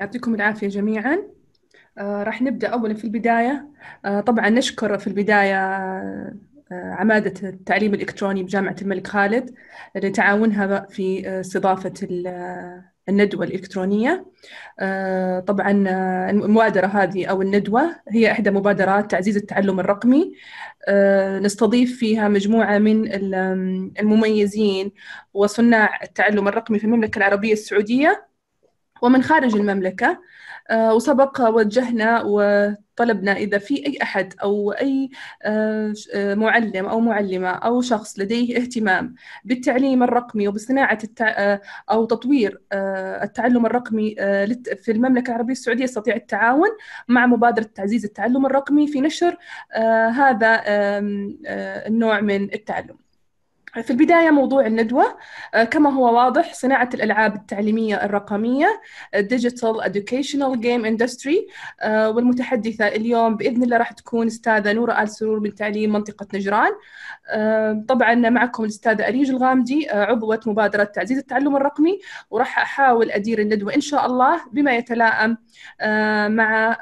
يعطيكم العافية جميعا. آه راح نبدأ أولا في البداية. آه طبعا نشكر في البداية آه عمادة التعليم الإلكتروني بجامعة الملك خالد لتعاونها في استضافة الندوة الإلكترونية. آه، طبعا آه، المبادرة هذه أو الندوة هي إحدى مبادرات تعزيز التعلم الرقمي. آه، نستضيف فيها مجموعة من المميزين وصناع التعلم الرقمي في المملكة العربية السعودية. ومن خارج المملكة آه، وسبق وجهنا وطلبنا إذا في أي أحد أو أي آه، آه، معلم أو معلمة أو شخص لديه اهتمام بالتعليم الرقمي وبصناعة التع... أو تطوير التعلم الرقمي في المملكة العربية السعودية يستطيع التعاون مع مبادرة تعزيز التعلم الرقمي في نشر هذا النوع من التعلم. في البداية موضوع الندوة آه، كما هو واضح صناعة الألعاب التعليمية الرقمية Digital Educational Game Industry آه، والمتحدثة اليوم بإذن الله راح تكون أستاذة نورة آل سرور من تعليم منطقة نجران. آه، طبعا معكم الأستاذة أريج الغامدي عضوة مبادرة تعزيز التعلم الرقمي وراح أحاول أدير الندوة إن شاء الله بما يتلائم مع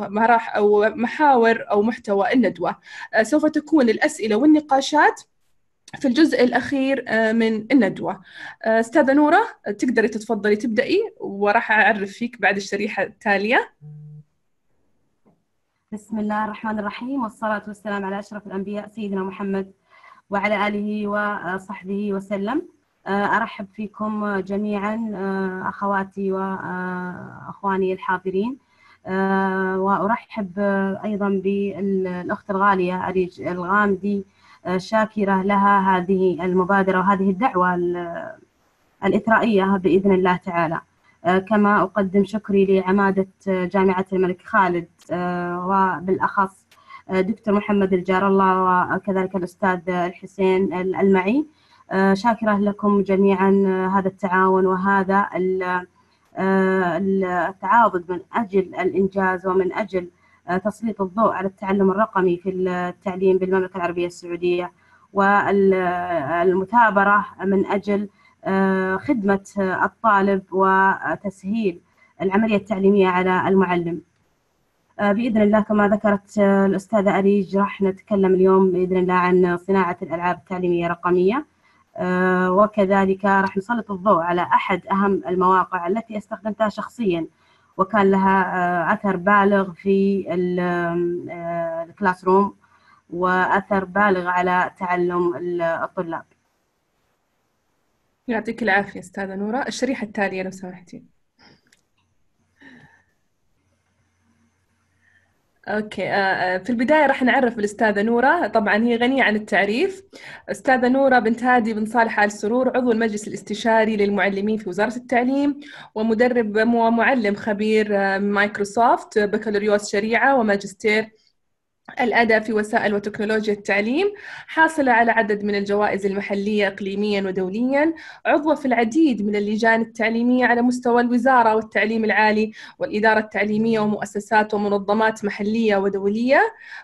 مراح أو محاور أو محتوى الندوة. سوف تكون الأسئلة والنقاشات في الجزء الأخير آه، من الندوة. آه، أستاذة نورة تقدري تتفضلي تبدأي وراح أعرف فيك بعد الشريحة التالية. بسم الله الرحمن الرحيم والصلاة والسلام على أشرف الأنبياء سيدنا محمد وعلى آله وصحبه وسلم. آه، أرحب فيكم جميعا أخواتي وأخواني الحاضرين. وأرحب أيضا بالأخت الغالية أريج الغامدي شاكرة لها هذه المبادرة وهذه الدعوة الإثرائية بإذن الله تعالى. آه، كما أقدم شكري لعمادة جامعة الملك خالد آه، وبالأخص آه، دكتور محمد الجار الله وكذلك الأستاذ الحسين المعي. شاكرة لكم جميعا هذا التعاون وهذا التعاضد من أجل الإنجاز ومن أجل آه، تسليط الضوء على التعلم الرقمي في التعليم بالمملكة العربية السعودية والمثابرة من أجل آه، خدمة الطالب وتسهيل العملية التعليمية على المعلم. آه، بإذن الله كما ذكرت الأستاذة أريج راح نتكلم اليوم بإذن الله عن صناعة الألعاب التعليمية الرقمية. وكذلك راح نسلط الضوء على أحد أهم المواقع التي استخدمتها شخصيا وكان لها آه، أثر بالغ في آه، ال classroom وأثر بالغ على تعلم الطلاب. يعطيك العافية أستاذة نورة. الشريحة التالية لو سمحتي. okay آه، آه، في البداية راح نعرف بالاستاذه نورة. طبعا هي غنية عن التعريف. أستاذة نورة بنت هادي بن صالح آل سرور عضو المجلس الاستشاري للمعلمين في وزارة التعليم ومدرب ومعلم خبير آه، مايكروسوفت بكالوريوس شريعة وماجستير الأداء في وسائل وتكنولوجيا التعليم حاصلة على عدد من الجوائز المحلية إقليميا ودوليا عضوة في العديد من اللجان التعليمية على مستوى الوزارة والتعليم العالي والإدارة التعليمية ومؤسسات ومنظمات محلية ودولية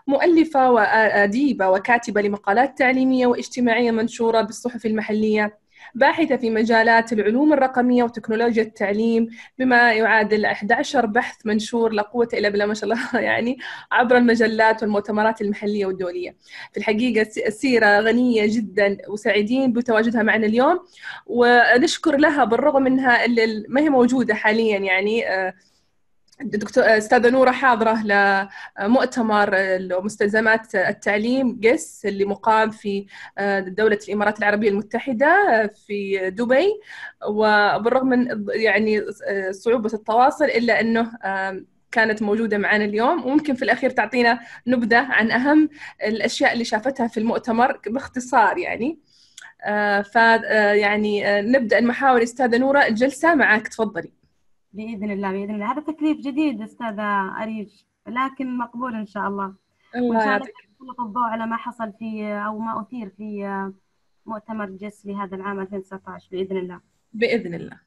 مؤلفة وأديبة وكاتبة لمقالات تعليمية واجتماعية منشورة بالصحف المحلية. باحثة في مجالات العلوم الرقمية وتكنولوجيا التعليم بما يعادل 11 بحث منشور لا قوة إلا بالله ما شاء الله يعني عبر المجلات والمؤتمرات المحلية والدولية. في الحقيقة السيرة غنية جدا وسعيدين بتواجدها معنا اليوم. ونشكر لها بالرغم منها ما هي موجودة حاليا يعني آه، دكتور أستاذة نورة حاضرة لمؤتمر مستلزمات التعليم جس اللي مقام في آه، دولة الإمارات العربية المتحدة آه، في دبي. وبالرغم من يعني آه، صعوبة التواصل إلا أنه كانت موجودة معنا اليوم. وممكن في الأخير تعطينا نبذة عن أهم الأشياء اللي شافتها في المؤتمر باختصار يعني. ف يعني نبدأ المحاور أستاذة نورة. الجلسة معك تفضلي. بإذن الله بإذن الله. هذا تكليف جديد أستاذة أريج لكن مقبول إن شاء الله. الله يعطيك. الضوء على ما حصل في أو ما أثير في مؤتمر جس لهذا العام 2019 بإذن الله. بإذن الله.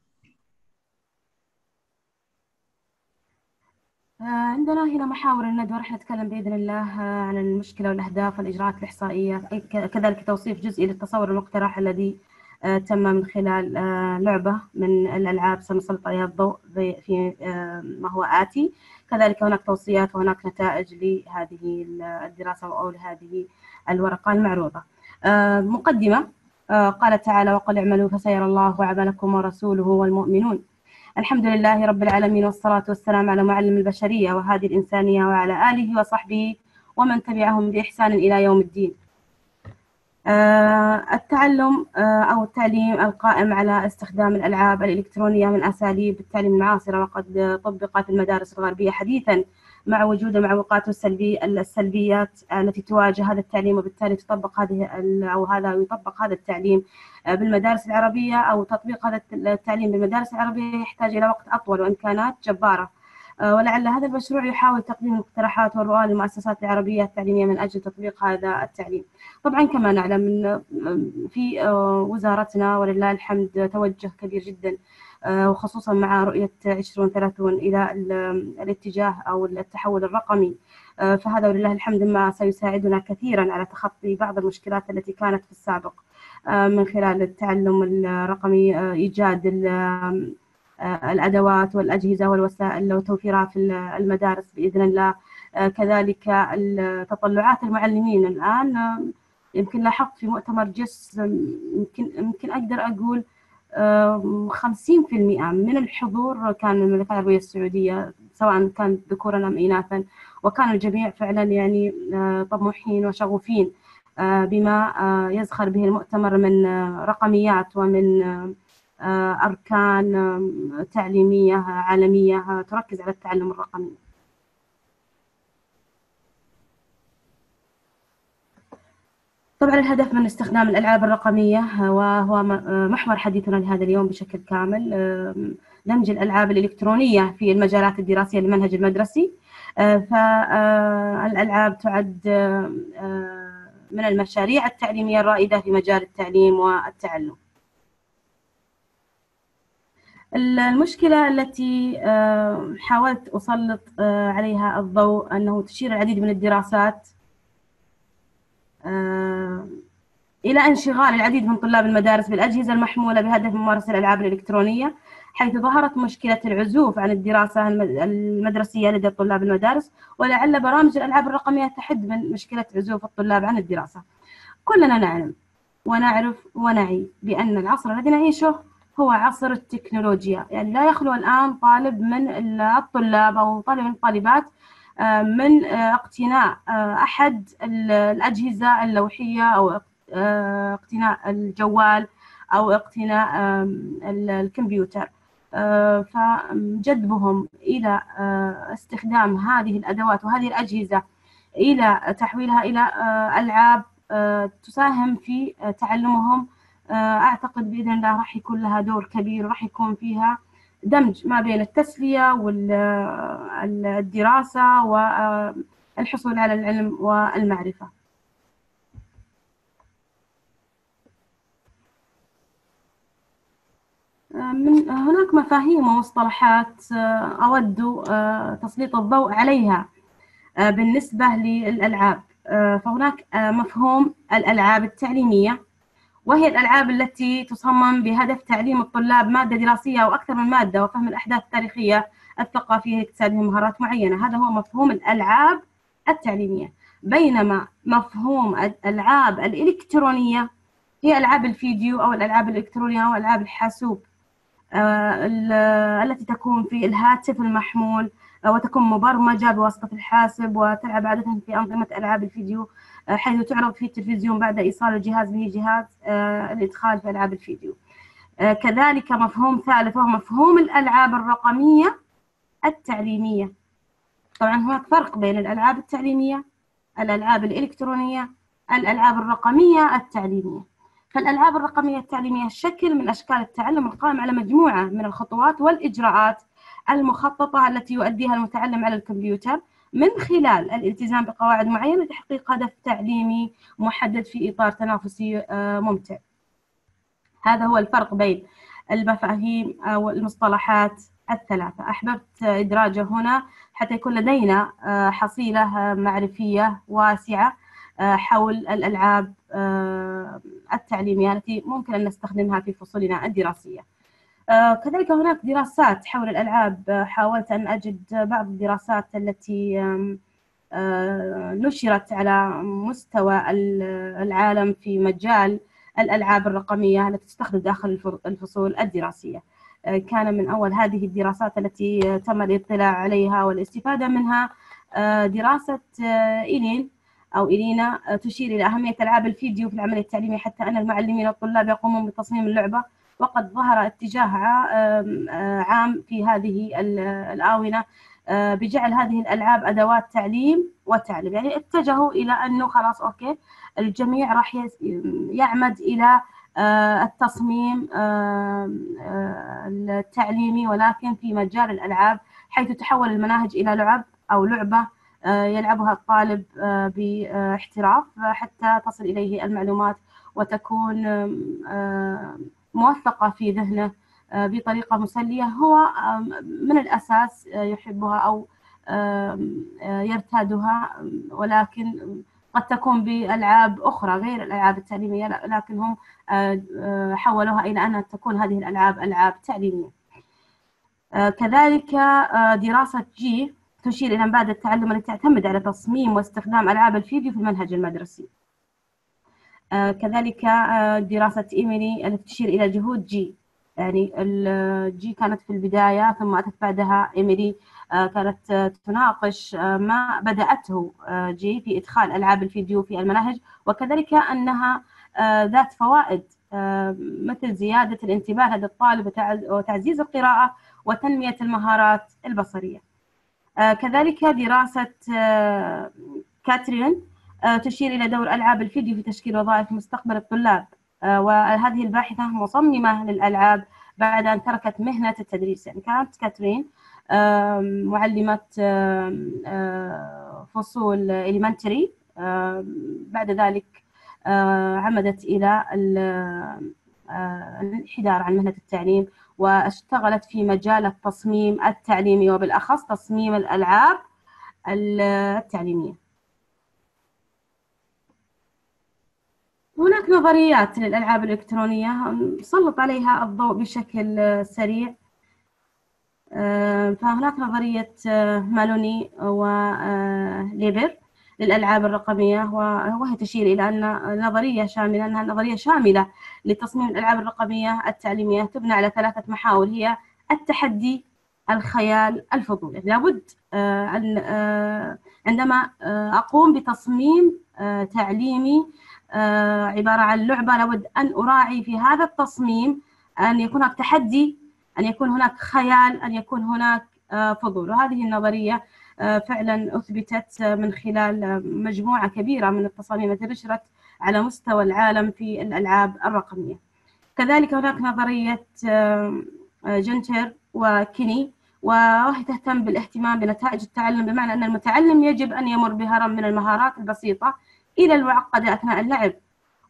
آه، عندنا هنا محاور الندوة راح نتكلم بإذن الله آه، عن المشكلة والأهداف والإجراءات الإحصائية كذلك توصيف جزئي للتصور المقترح الذي تم من خلال لعبة من الألعاب سنسلط عليها الضوء في ما هو آتي. كذلك هناك توصيات وهناك نتائج لهذه الدراسة أو لهذه الورقة المعروضة. مقدمة قال تعالى وقل اعملوا فسيرى الله عملكم ورسوله والمؤمنون. الحمد لله رب العالمين والصلاة والسلام على معلم البشرية وهذه الإنسانية وعلى آله وصحبه ومن تبعهم بإحسان إلى يوم الدين. آه، التعلم آه، أو التعليم القائم على استخدام الألعاب الإلكترونية من أساليب التعليم المعاصرة وقد طبقت المدارس الغربية حديثا مع وجود معوقاته السلبي السلبيات التي تواجه هذا التعليم وبالتالي تطبق هذه أو هذا يطبق هذا التعليم آه، بالمدارس العربية أو تطبيق هذا التعليم بالمدارس العربية يحتاج إلى وقت أطول وإمكانات جبارة. آه، ولعل هذا المشروع يحاول تقديم المقترحات والرؤى للمؤسسات العربية التعليمية من أجل تطبيق هذا التعليم. طبعا كما نعلم من في آه، وزارتنا ولله الحمد توجه كبير جدا آه، وخصوصا مع رؤية 2030 إلى الاتجاه أو التحول الرقمي. فهذا ولله الحمد ما سيساعدنا كثيرا على تخطي بعض المشكلات التي كانت في السابق من خلال التعلم الرقمي إيجاد آه، الأدوات والأجهزة والوسائل وتوفيرها في المدارس بإذن الله. آه، كذلك تطلعات المعلمين. الآن آه، يمكن لاحظت في مؤتمر جس يمكن يمكن أقدر أقول خمسين في المئة من الحضور كان من المملكة العربية السعودية سواء كان ذكورا أم إناثا. وكان الجميع فعلا يعني طموحين وشغوفين بما يزخر به المؤتمر من رقميات ومن آه، أركان تعليمية عالمية تركز على التعلم الرقمي. طبعا الهدف من استخدام الألعاب الرقمية وهو محور حديثنا لهذا اليوم بشكل كامل دمج الألعاب الإلكترونية في المجالات الدراسية للمنهج المدرسي. آه، فالألعاب تعد من المشاريع التعليمية الرائدة في مجال التعليم والتعلم. المشكلة التي آه، حاولت أسلط آه، عليها الضوء أنه تشير العديد من الدراسات آه، إلى انشغال العديد من طلاب المدارس بالأجهزة المحمولة بهدف ممارسة الألعاب الإلكترونية حيث ظهرت مشكلة العزوف عن الدراسة المدرسية لدى طلاب المدارس ولعل برامج الألعاب الرقمية تحد من مشكلة عزوف الطلاب عن الدراسة. كلنا نعلم ونعرف ونعي بأن العصر الذي نعيشه هو عصر التكنولوجيا. يعني لا يخلو الآن طالب من الطلاب أو طالب من الطالبات آه، من آه، اقتناء آه، أحد الأجهزة اللوحية أو اقتناء الجوال أو اقتناء الكمبيوتر. فجذبهم إلى استخدام هذه الأدوات وهذه الأجهزة إلى تحويلها إلى ألعاب تساهم في تعلمهم أعتقد بإذن الله راح يكون لها دور كبير راح يكون فيها دمج ما بين التسلية والدراسه والحصول على العلم والمعرفة. آه، من هناك مفاهيم ومصطلحات آه، أود تسليط الضوء عليها بالنسبة للألعاب. فهناك مفهوم الألعاب التعليمية. وهي الألعاب التي تصمم بهدف تعليم الطلاب مادة دراسية أو أكثر من مادة وفهم الأحداث التاريخية الثقافية لاكتسابهم مهارات معينة. هذا هو مفهوم الألعاب التعليمية. بينما مفهوم الألعاب الإلكترونية هي ألعاب الفيديو أو الألعاب الإلكترونية أو ألعاب الحاسوب. آه، التي تكون في الهاتف المحمول آه، وتكون مبرمجة بواسطة الحاسب وتلعب عادة في أنظمة ألعاب الفيديو. حيث تعرض في التلفزيون بعد إيصال الجهاز به جهاز آه، الإدخال في ألعاب الفيديو. آه، كذلك مفهوم ثالث وهو مفهوم الألعاب الرقمية التعليمية. طبعا هناك فرق بين الألعاب التعليمية الألعاب الإلكترونية الألعاب الرقمية التعليمية. فالألعاب الرقمية التعليمية شكل من أشكال التعلم القائم على مجموعة من الخطوات والإجراءات المخططة التي يؤديها المتعلم على الكمبيوتر. من خلال الالتزام بقواعد معينة لتحقيق هدف تعليمي محدد في إطار تنافسي آه، ممتع. هذا هو الفرق بين المفاهيم أو المصطلحات الثلاثة. أحببت إدراجه هنا حتى يكون لدينا آه، حصيلة معرفية واسعة حول الألعاب التعليمية التي ممكن أن نستخدمها في فصولنا الدراسية. كذلك هناك دراسات حول الألعاب. حاولت أن أجد بعض الدراسات التي نشرت على مستوى العالم في مجال الألعاب الرقمية التي تستخدم داخل الفصول الدراسية. كان من أول هذه الدراسات التي تم الاطلاع عليها والاستفادة منها دراسة إيلين أو إلينا تشير إلى أهمية ألعاب الفيديو في العمل التعليمي حتى أن المعلمين والطلاب يقومون بتصميم اللعبة وقد ظهر اتجاه عام في هذه الآونة بجعل هذه الألعاب أدوات تعليم وتعليم. يعني اتجهوا إلى أنه خلاص أوكي الجميع راح يعمد إلى التصميم التعليمي ولكن في مجال الألعاب حيث تحول المناهج إلى لعب أو لعبة يلعبها الطالب باحتراف حتى تصل إليه المعلومات وتكون موثقة في ذهنه بطريقة مسلية. هو من الأساس يحبها أو يرتادها ولكن قد تكون بألعاب أخرى غير الألعاب التعليمية لكن هم حولوها إلى أن تكون هذه الألعاب ألعاب تعليمية. كذلك دراسة جي تشير إلى مبادئ التعلم التي تعتمد على تصميم واستخدام ألعاب الفيديو في المنهج المدرسي. كذلك دراسة إيميلي التي تشير إلى جهود جي. يعني الجي كانت في البداية ثم أتت بعدها. إيميلي كانت تناقش ما بدأته جي في إدخال ألعاب الفيديو في المناهج وكذلك أنها ذات فوائد مثل زيادة الانتباه لدى الطالب وتعزيز القراءة وتنمية المهارات البصرية. كذلك دراسة كاترين تشير إلى دور ألعاب الفيديو في تشكيل وظائف مستقبل الطلاب. وهذه الباحثة مصممة للألعاب بعد أن تركت مهنة التدريس. يعني كانت كاترين معلمة فصول elementary. بعد ذلك عمدت إلى الانحدار عن مهنة التعليم واشتغلت في مجال التصميم التعليمي وبالأخص تصميم الألعاب التعليمية. هناك نظريات للألعاب الإلكترونية سلط عليها الضوء بشكل سريع. فهناك نظرية مالوني وليبر للألعاب الرقمية. وهي تشير إلى أن نظرية شاملة أنها نظرية شاملة لتصميم الألعاب الرقمية التعليمية تبنى على ثلاثة محاور هي التحدي الخيال الفضول. يعني لابد أن عندما أقوم بتصميم تعليمي عبارة عن لعبة لابد أن أراعي في هذا التصميم أن يكون هناك تحدي أن يكون هناك خيال أن يكون هناك فضول. وهذه النظرية فعلا أثبتت من خلال مجموعة كبيرة من التصاميم التي نشرت على مستوى العالم في الألعاب الرقمية. كذلك هناك نظرية جنتر وكيني وهي تهتم بالاهتمام بنتائج التعلم بمعنى أن المتعلم يجب أن يمر بهرم من المهارات البسيطة إلى المعقدة أثناء اللعب.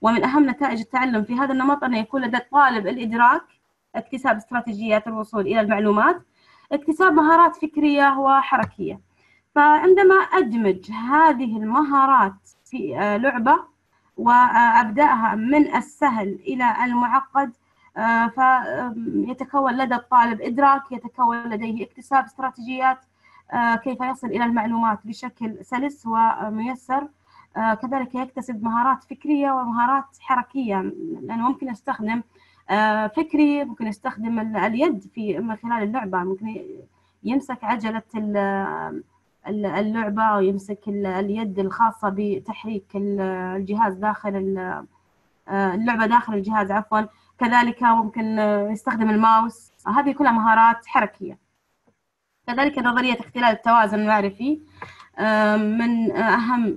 ومن أهم نتائج التعلم في هذا النمط أن يكون لدى الطالب الإدراك اكتساب استراتيجيات الوصول إلى المعلومات اكتساب مهارات فكرية وحركية. فعندما أدمج هذه المهارات في لعبة وأبدأها من السهل إلى المعقد فيتكون لدى الطالب إدراك يتكون لديه اكتساب استراتيجيات كيف يصل إلى المعلومات بشكل سلس وميسر. كذلك يكتسب مهارات فكرية ومهارات حركية لأنه ممكن يستخدم فكري ممكن يستخدم اليد في من خلال اللعبة. ممكن يمسك عجلة اللعبة أو يمسك اليد الخاصة بتحريك الجهاز داخل اللعبة داخل الجهاز عفوا. كذلك ممكن يستخدم الماوس. هذه كلها مهارات حركية. كذلك نظرية اختلال التوازن المعرفي. من أهم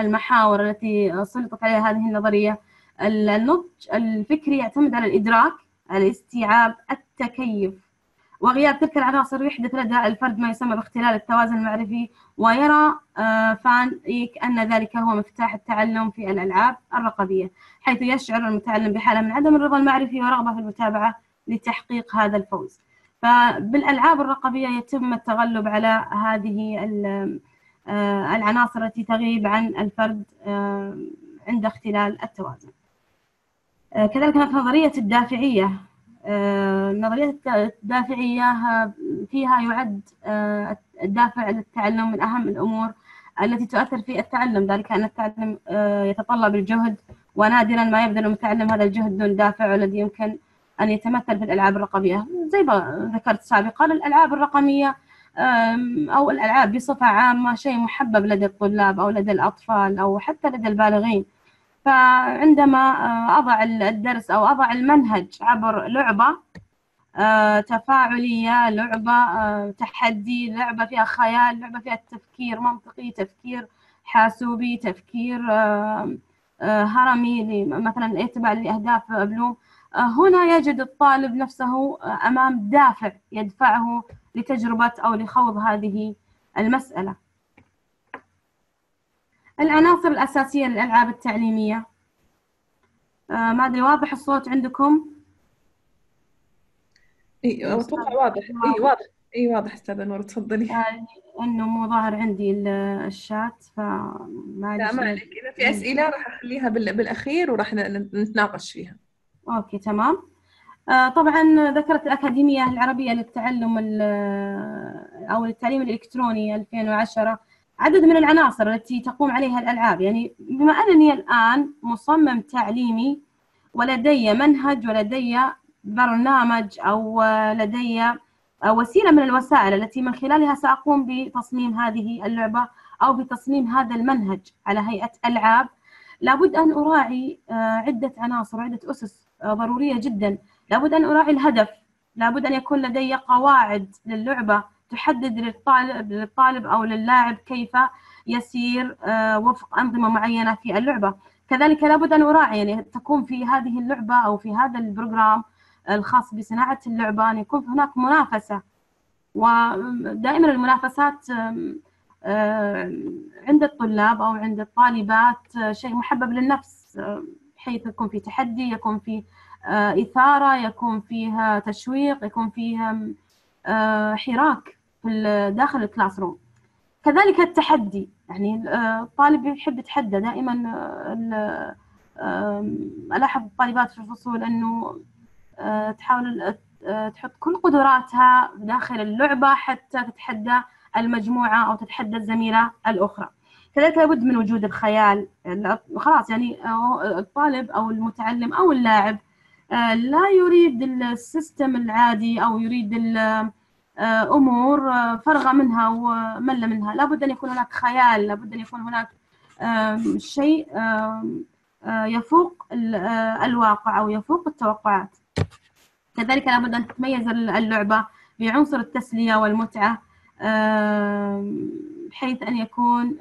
المحاور التي سلطت عليها هذه النظرية النضج الفكري يعتمد على الإدراك الاستيعاب التكيف. وغياب تلك العناصر يحدث لدى الفرد ما يسمى باختلال التوازن المعرفي ويرى فان إيك أن ذلك هو مفتاح التعلم في الألعاب الرقمية حيث يشعر المتعلم بحالة من عدم الرضا المعرفي ورغبة في المتابعة لتحقيق هذا الفوز. فبالألعاب الرقمية يتم التغلب على هذه العناصر التي تغيب عن الفرد عند اختلال التوازن. كذلك هناك نظرية الدافعية. النظرية الدافعية فيها يعد الدافع للتعلم من أهم الأمور التي تؤثر في التعلم. ذلك أن التعلم يتطلب الجهد ونادرا ما يبذل المتعلم هذا الجهد دون دافع والذي يمكن أن يتمثل في الألعاب الرقمية. زي ما ذكرت سابقا الألعاب الرقمية أو الألعاب بصفة عامة شيء محبب لدى الطلاب أو لدى الأطفال أو حتى لدى البالغين. فعندما أضع الدرس أو أضع المنهج عبر لعبة تفاعلية لعبة تحدي لعبة فيها خيال لعبة فيها تفكير منطقي تفكير حاسوبي تفكير هرمي مثلا الاتباع لأهداف بلوم. هنا يجد الطالب نفسه أمام دافع يدفعه لتجربة أو لخوض هذه المسألة. العناصر الأساسية للألعاب التعليمية. ما أدري واضح الصوت عندكم؟ إي واضح. إي واضح. إي واضح أستاذة نور تفضلي. انه مو ظاهر عندي الشات فما لا ما عليك. إذا في أسئلة راح أخليها بالأخير وراح نتناقش فيها. okay تمام. آه طبعا ذكرت الأكاديمية العربية للتعلم أو للتعليم الإلكتروني 2010 عدد من العناصر التي تقوم عليها الألعاب؟ يعني بما أنني الآن مصمم تعليمي ولدي منهج ولدي برنامج أو لدي وسيلة من الوسائل التي من خلالها سأقوم بتصميم هذه اللعبة أو بتصميم هذا المنهج على هيئة ألعاب لابد أن أراعي عدة عناصر وعدة أسس ضرورية جدا. لابد أن أراعي الهدف. لابد أن يكون لدي قواعد للعبة تحدد للطالب, للطالب أو للاعب كيف يسير وفق أنظمة معينة في اللعبة. كذلك لابد أن أراعي يعني تكون في هذه اللعبة أو في هذا البروجرام الخاص بصناعة اللعبة أن يكون هناك منافسة. ودائما المنافسات عند الطلاب أو عند الطالبات شيء محبب للنفس. حيث يكون في تحدي يكون في إثارة يكون فيها تشويق يكون فيها حراك في داخل ال classroom كذلك التحدي. يعني الطالب يحب يتحدى دائما ألاحظ الطالبات في الفصول أنه تحاول تحط كل قدراتها داخل اللعبة حتى تتحدى المجموعة أو تتحدى الزميلة الأخرى. كذلك لابد من وجود الخيال خلاص يعني الطالب أو المتعلم أو اللاعب لا يريد السيستم العادي أو يريد الأمور فرغ منها ومل منها. لابد أن يكون هناك خيال لابد أن يكون هناك شيء يفوق الواقع أو يفوق التوقعات. كذلك لابد أن تتميز اللعبة بعنصر التسلية والمتعة. بحيث أن يكون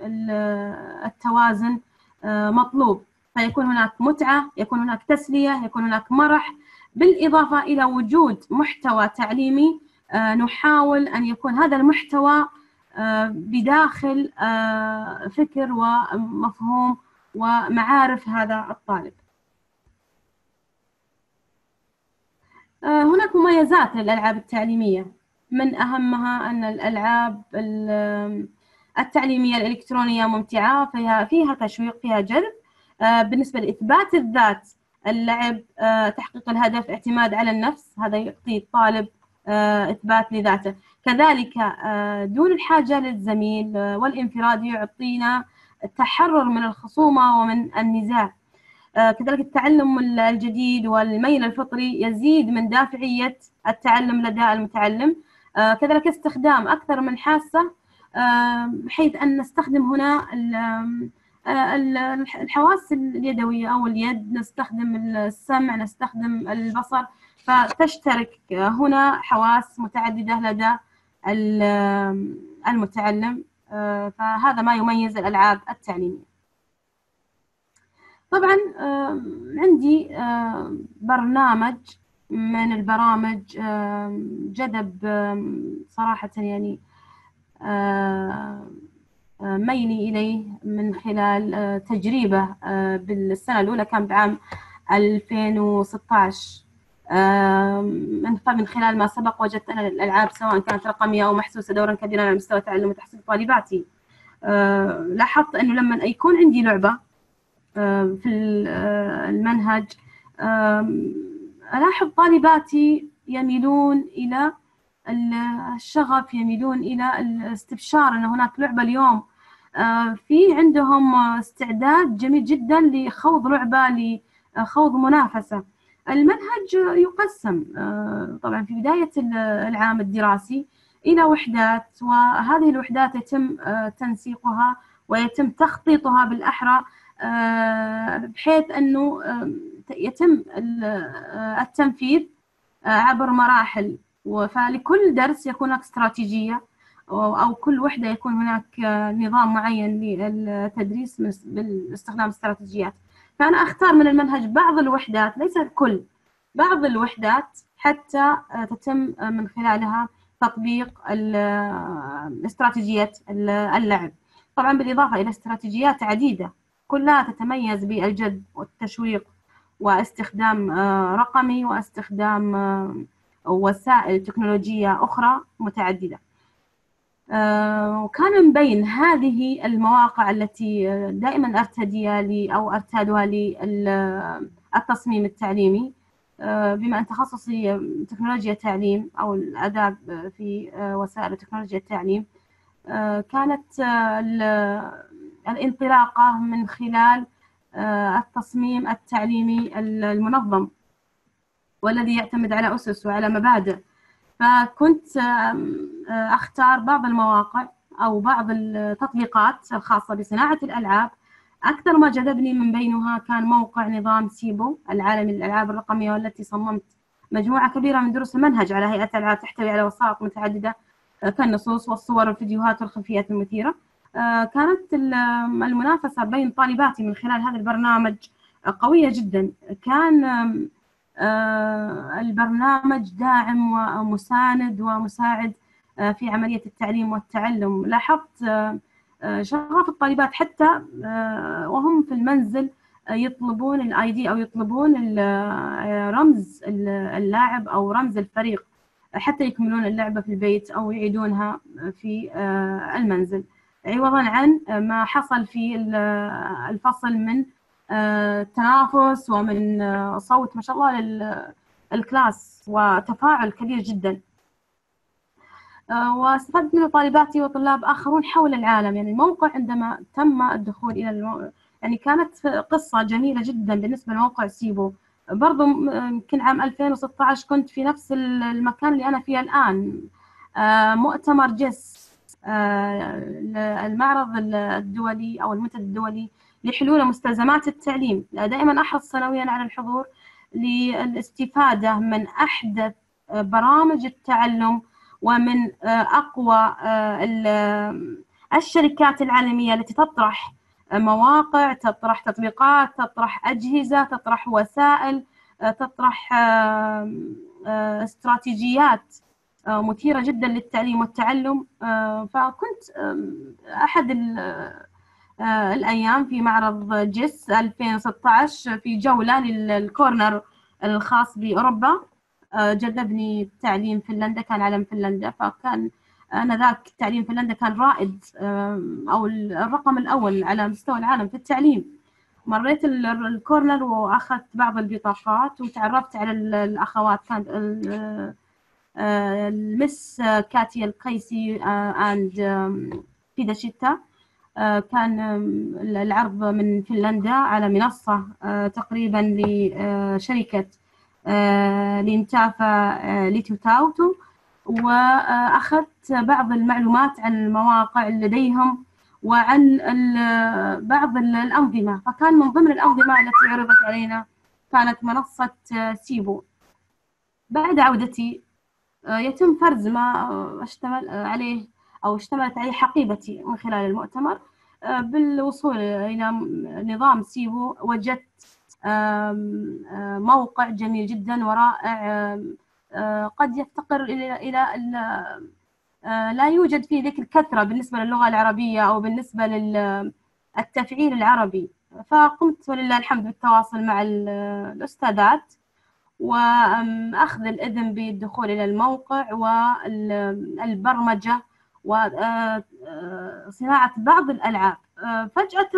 التوازن مطلوب. فيكون هناك متعة يكون هناك تسلية يكون هناك مرح. بالإضافة إلى وجود محتوى تعليمي نحاول أن يكون هذا المحتوى بداخل فكر ومفهوم ومعارف هذا الطالب. هناك مميزات للألعاب التعليمية. من أهمها أن الألعاب التعليمية الإلكترونية ممتعة فيها فيها تشويق فيها جذب. بالنسبة لإثبات الذات اللعب تحقيق الهدف اعتماد على النفس هذا يعطي الطالب إثبات لذاته. كذلك دون الحاجة للزميل والانفراد يعطينا التحرر من الخصومة ومن النزاع. كذلك التعلم الجديد والميل الفطري يزيد من دافعية التعلم لدى المتعلم. كذلك استخدام أكثر من حاسة بحيث أن نستخدم هنا الحواس اليدوية أو اليد نستخدم السمع نستخدم البصر فتشترك هنا حواس متعددة لدى المتعلم فهذا ما يميز الألعاب التعليمية. طبعا عندي برنامج من البرامج جذب صراحة يعني ميلي إليه من خلال تجربة بالسنة الأولى كان بعام 2016 من خلال ما سبق وجدت أن الألعاب سواء كانت رقمية أو محسوسة دورا كبيرا على مستوى تعلم وتحصيل طالباتي. لاحظت أنه لما يكون عندي لعبة في المنهج ألاحظ طالباتي يميلون إلى الشغف يميلون إلى الاستبشار أن هناك لعبة اليوم. في عندهم استعداد جميل جدا لخوض لعبة لخوض منافسة. المنهج يقسم طبعا في بداية العام الدراسي إلى وحدات وهذه الوحدات يتم تنسيقها ويتم تخطيطها بالأحرى بحيث أنه يتم التنفيذ عبر مراحل. فلكل درس يكون هناك استراتيجية أو كل وحدة يكون هناك نظام معين للتدريس باستخدام استراتيجيات. فأنا أختار من المنهج بعض الوحدات ليس الكل بعض الوحدات حتى تتم من خلالها تطبيق استراتيجية اللعب. طبعا بالإضافة إلى استراتيجيات عديدة كلها تتميز بالجد والتشويق واستخدام رقمي واستخدام وسائل تكنولوجية أخرى متعددة. وكان من بين هذه المواقع التي دائما أرتديها لي أو أرتادها للتصميم التعليمي. بما أن تخصصي تكنولوجيا التعليم أو الأداب في وسائل تكنولوجيا التعليم كانت الانطلاقة من خلال التصميم التعليمي المنظم. والذي يعتمد على أسس وعلى مبادئ. فكنت أختار بعض المواقع أو بعض التطبيقات الخاصة بصناعة الألعاب. أكثر ما جذبني من بينها كان موقع نظام سيبو العالمي للألعاب الرقمية والتي صممت مجموعة كبيرة من دروس المنهج على هيئة ألعاب تحتوي على وسائط متعددة كالنصوص والصور والفيديوهات والخلفيات المثيرة. كانت المنافسة بين طالباتي من خلال هذا البرنامج قوية جدا. كان البرنامج داعم ومساند ومساعد في عملية التعليم والتعلم. لاحظت شغف الطالبات حتى وهم في المنزل يطلبون ال ID أو يطلبون رمز اللاعب أو رمز الفريق حتى يكملون اللعبة في البيت أو يعيدونها في المنزل. عوضا عن ما حصل في الفصل من تنافس ومن صوت ما شاء الله لل class وتفاعل كبير جدا. واستفدت منه طالباتي وطلاب آخرون حول العالم. يعني الموقع عندما تم الدخول إلى المو... يعني كانت قصة جميلة جدا بالنسبة لموقع سيبو. برضو يمكن عام 2016 كنت في نفس المكان اللي أنا فيه الآن. مؤتمر جس المعرض الدولي أو المنتدى الدولي. لحلول مستلزمات التعليم. دائما أحرص سنويا على الحضور للاستفادة من أحدث برامج التعلم ومن أقوى الشركات العالمية التي تطرح مواقع تطرح تطبيقات تطرح أجهزة تطرح وسائل تطرح استراتيجيات مثيرة جدا للتعليم والتعلم. فكنت أحد الأيام في معرض جيس 2016 في جولة للكورنر الخاص بأوروبا. جذبني تعليم فنلندا كان علم فنلندا فكان أنا ذاك تعليم فنلندا كان رائد أو الرقم الأول على مستوى العالم في التعليم. مريت الكورنر وأخذت بعض البطاقات وتعرفت على الأخوات كانت المس كاتيا القيسي أند فيدا شيتا. كان العرض من فنلندا على منصة تقريبا لشركة Lentävä Liitutaulu وأخذت بعض المعلومات عن المواقع لديهم وعن بعض الأنظمة. فكان من ضمن الأنظمة التي عرضت علينا كانت منصة Seppo. بعد عودتي يتم فرز ما اشتمل عليه أو اشتملت عليه حقيبتي من خلال المؤتمر بالوصول إلى نظام سيبو وجدت موقع جميل جدا ورائع قد يفتقر إلى إلى لا يوجد فيه ذيك الكثرة بالنسبة للغة العربية أو بالنسبة للتفعيل العربي. فقمت ولله الحمد بالتواصل مع الأستاذات وأخذ الإذن بالدخول إلى الموقع والبرمجة وصناعة بعض الألعاب. فجأة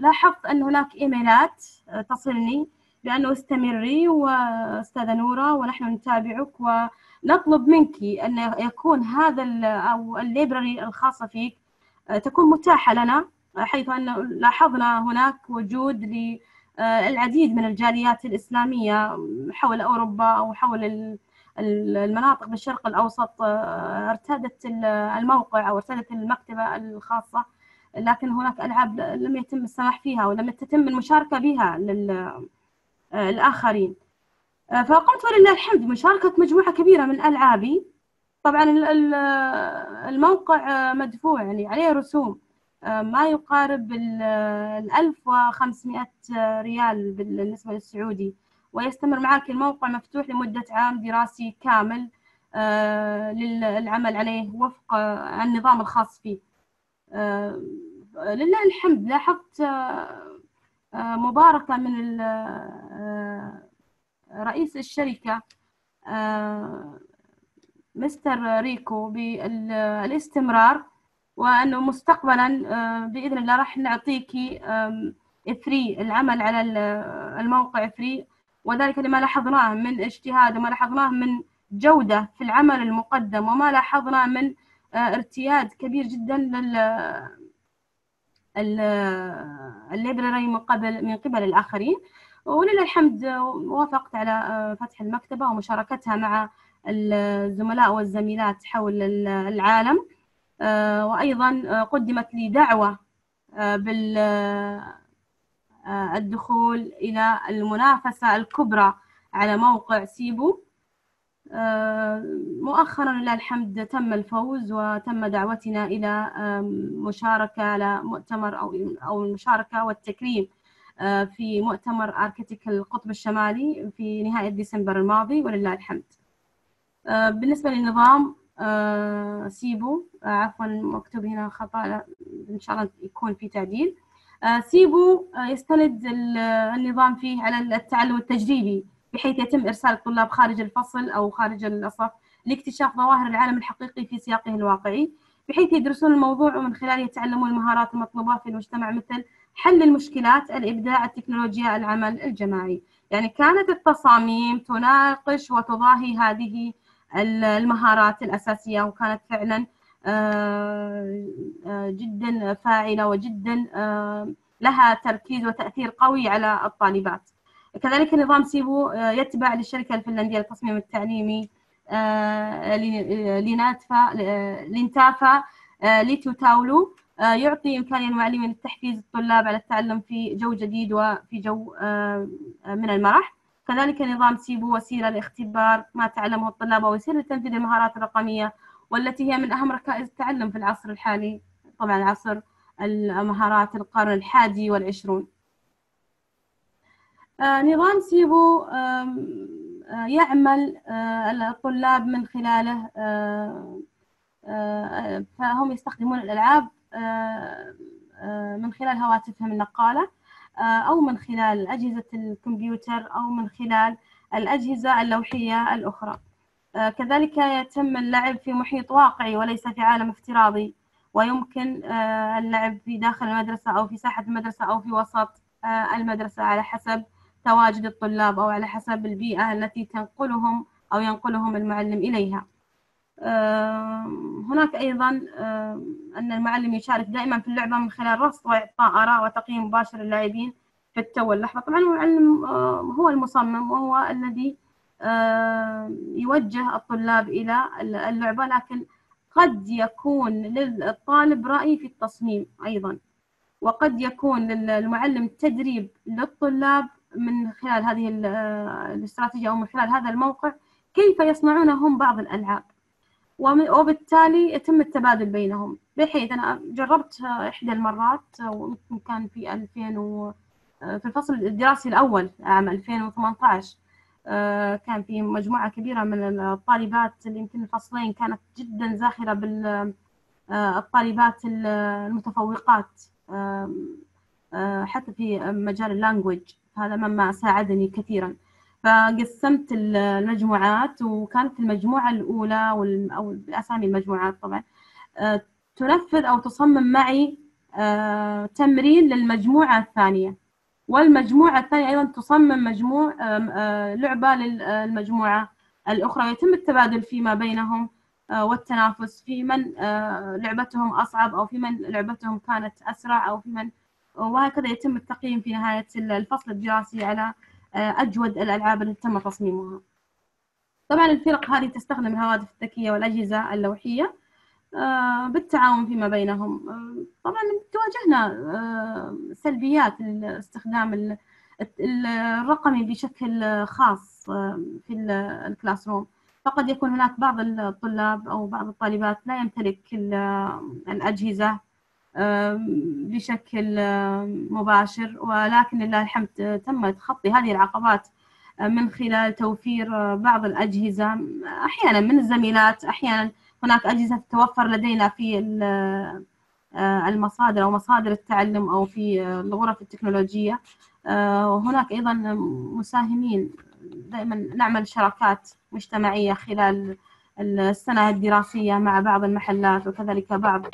لاحظت أن هناك إيميلات تصلني بأنه استمري وأستاذة نورة ونحن نتابعك ونطلب منك أن يكون هذا أو الليبراري الخاصة فيك تكون متاحة لنا حيث أن لاحظنا هناك وجود للعديد من الجاليات الإسلامية حول أوروبا أو حول المناطق بالشرق الأوسط ارتادت الموقع أو ارتادت المكتبة الخاصة لكن هناك ألعاب لم يتم السماح فيها ولم تتم المشاركة بها للآخرين فقمت ولله الحمد بمشاركة مجموعة كبيرة من ألعابي. طبعا الموقع مدفوع يعني عليه رسوم ما يقارب ال 1500 ريال بالنسبة للسعودي. ويستمر معك الموقع مفتوح لمدة عام دراسي كامل للعمل عليه وفق النظام الخاص فيه. لله الحمد لاحظت مباركة من رئيس الشركة مستر ريكو بالاستمرار وأنه مستقبلا بإذن الله راح نعطيكي free العمل على الموقع free وذلك لما لاحظناه من اجتهاد وما لاحظناه من جودة في العمل المقدم وما لاحظنا من ارتياد كبير جدا لل ال library من قبل من قبل الآخرين. ولله الحمد وافقت على فتح المكتبة ومشاركتها مع الزملاء والزميلات حول العالم. وأيضا قدمت لي دعوة بالدخول إلى المنافسة الكبرى على موقع سيبو. مؤخرا لله الحمد تم الفوز وتم دعوتنا إلى مشاركة على مؤتمر أو أو المشاركة والتكريم في مؤتمر أركتيك القطب الشمالي في نهاية ديسمبر الماضي ولله الحمد. بالنسبة للنظام سيبو عفوا مكتوب هنا خطأ إن شاء الله يكون في تعديل. سيبو يستند النظام فيه على التعلم التجريبي بحيث يتم إرسال الطلاب خارج الفصل أو خارج الصف لاكتشاف ظواهر العالم الحقيقي في سياقه الواقعي بحيث يدرسون الموضوع ومن خلاله يتعلمون المهارات المطلوبة في المجتمع مثل حل المشكلات الإبداع التكنولوجيا العمل الجماعي. يعني كانت التصاميم تناقش وتضاهي هذه المهارات الأساسية وكانت فعلا جدا فاعلة وجدا لها تركيز وتأثير قوي على الطالبات. كذلك نظام Seppo يتبع للشركة الفنلندية للتصميم التعليمي ليناتفا Lentävä Liitutaulu يعطي إمكانية للمعلمين لتحفيز الطلاب على التعلم في جو جديد وفي جو من المرح. كذلك نظام سيبو وسيلة لاختبار ما تعلمه الطلاب ووسيلة لتنفيذ المهارات الرقمية والتي هي من أهم ركائز التعلم في العصر الحالي طبعا عصر المهارات القرن الحادي والعشرون. نظام سيبو يعمل الطلاب من خلاله فهم يستخدمون الألعاب من خلال هواتفهم النقالة أو من خلال أجهزة الكمبيوتر أو من خلال الأجهزة اللوحية الأخرى. كذلك يتم اللعب في محيط واقعي وليس في عالم افتراضي ويمكن اللعب في داخل المدرسة أو في ساحة المدرسة أو في وسط المدرسة على حسب تواجد الطلاب أو على حسب البيئة التي تنقلهم أو ينقلهم المعلم إليها. هناك أيضا أن المعلم يشارك دائما في اللعبة من خلال رصد وإعطاء آراء وتقييم مباشر للاعبين في التو واللحظة طبعا المعلم هو المصمم وهو الذي يوجه الطلاب إلى اللعبة لكن قد يكون للطالب رأي في التصميم أيضا وقد يكون للمعلم تدريب للطلاب من خلال هذه الاستراتيجية أو من خلال هذا الموقع كيف يصنعون هم بعض الألعاب. وبالتالي يتم التبادل بينهم. بحيث أنا جربت إحدى المرات ويمكن كان في 2000 و في الفصل الدراسي الأول عام 2018 كان في مجموعة كبيرة من الطالبات اللي يمكن الفصلين كانت جدا زاخرة بالطالبات المتفوقات حتى في مجال اللانجوج هذا مما ساعدني كثيرا. فقسمت المجموعات وكانت المجموعة الأولى أو بأسامي المجموعات طبعا. تنفذ أو تصمم معي تمرين للمجموعة الثانية. والمجموعة الثانية أيضا تصمم مجموع لعبة للمجموعة الأخرى. يتم التبادل فيما بينهم والتنافس في من لعبتهم أصعب أو في من لعبتهم كانت أسرع أو في من وهكذا يتم التقييم في نهاية الفصل الدراسي على أجود الألعاب التي تم تصميمها. طبعا الفرق هذه تستخدم الهواتف الذكية والأجهزة اللوحية. بالتعاون فيما بينهم. طبعا تواجهنا سلبيات استخدام الرقمي بشكل خاص في ال classroom فقد يكون هناك بعض الطلاب أو بعض الطالبات لا يمتلك الأجهزة بشكل مباشر. ولكن لله الحمد تم تخطي هذه العقبات من خلال توفير بعض الأجهزة أحيانا من الزميلات أحيانا هناك أجهزة تتوفر لدينا في المصادر أو مصادر التعلم أو في الغرف التكنولوجية. وهناك أيضا مساهمين. دائما نعمل شراكات مجتمعية خلال السنة الدراسية مع بعض المحلات وكذلك بعض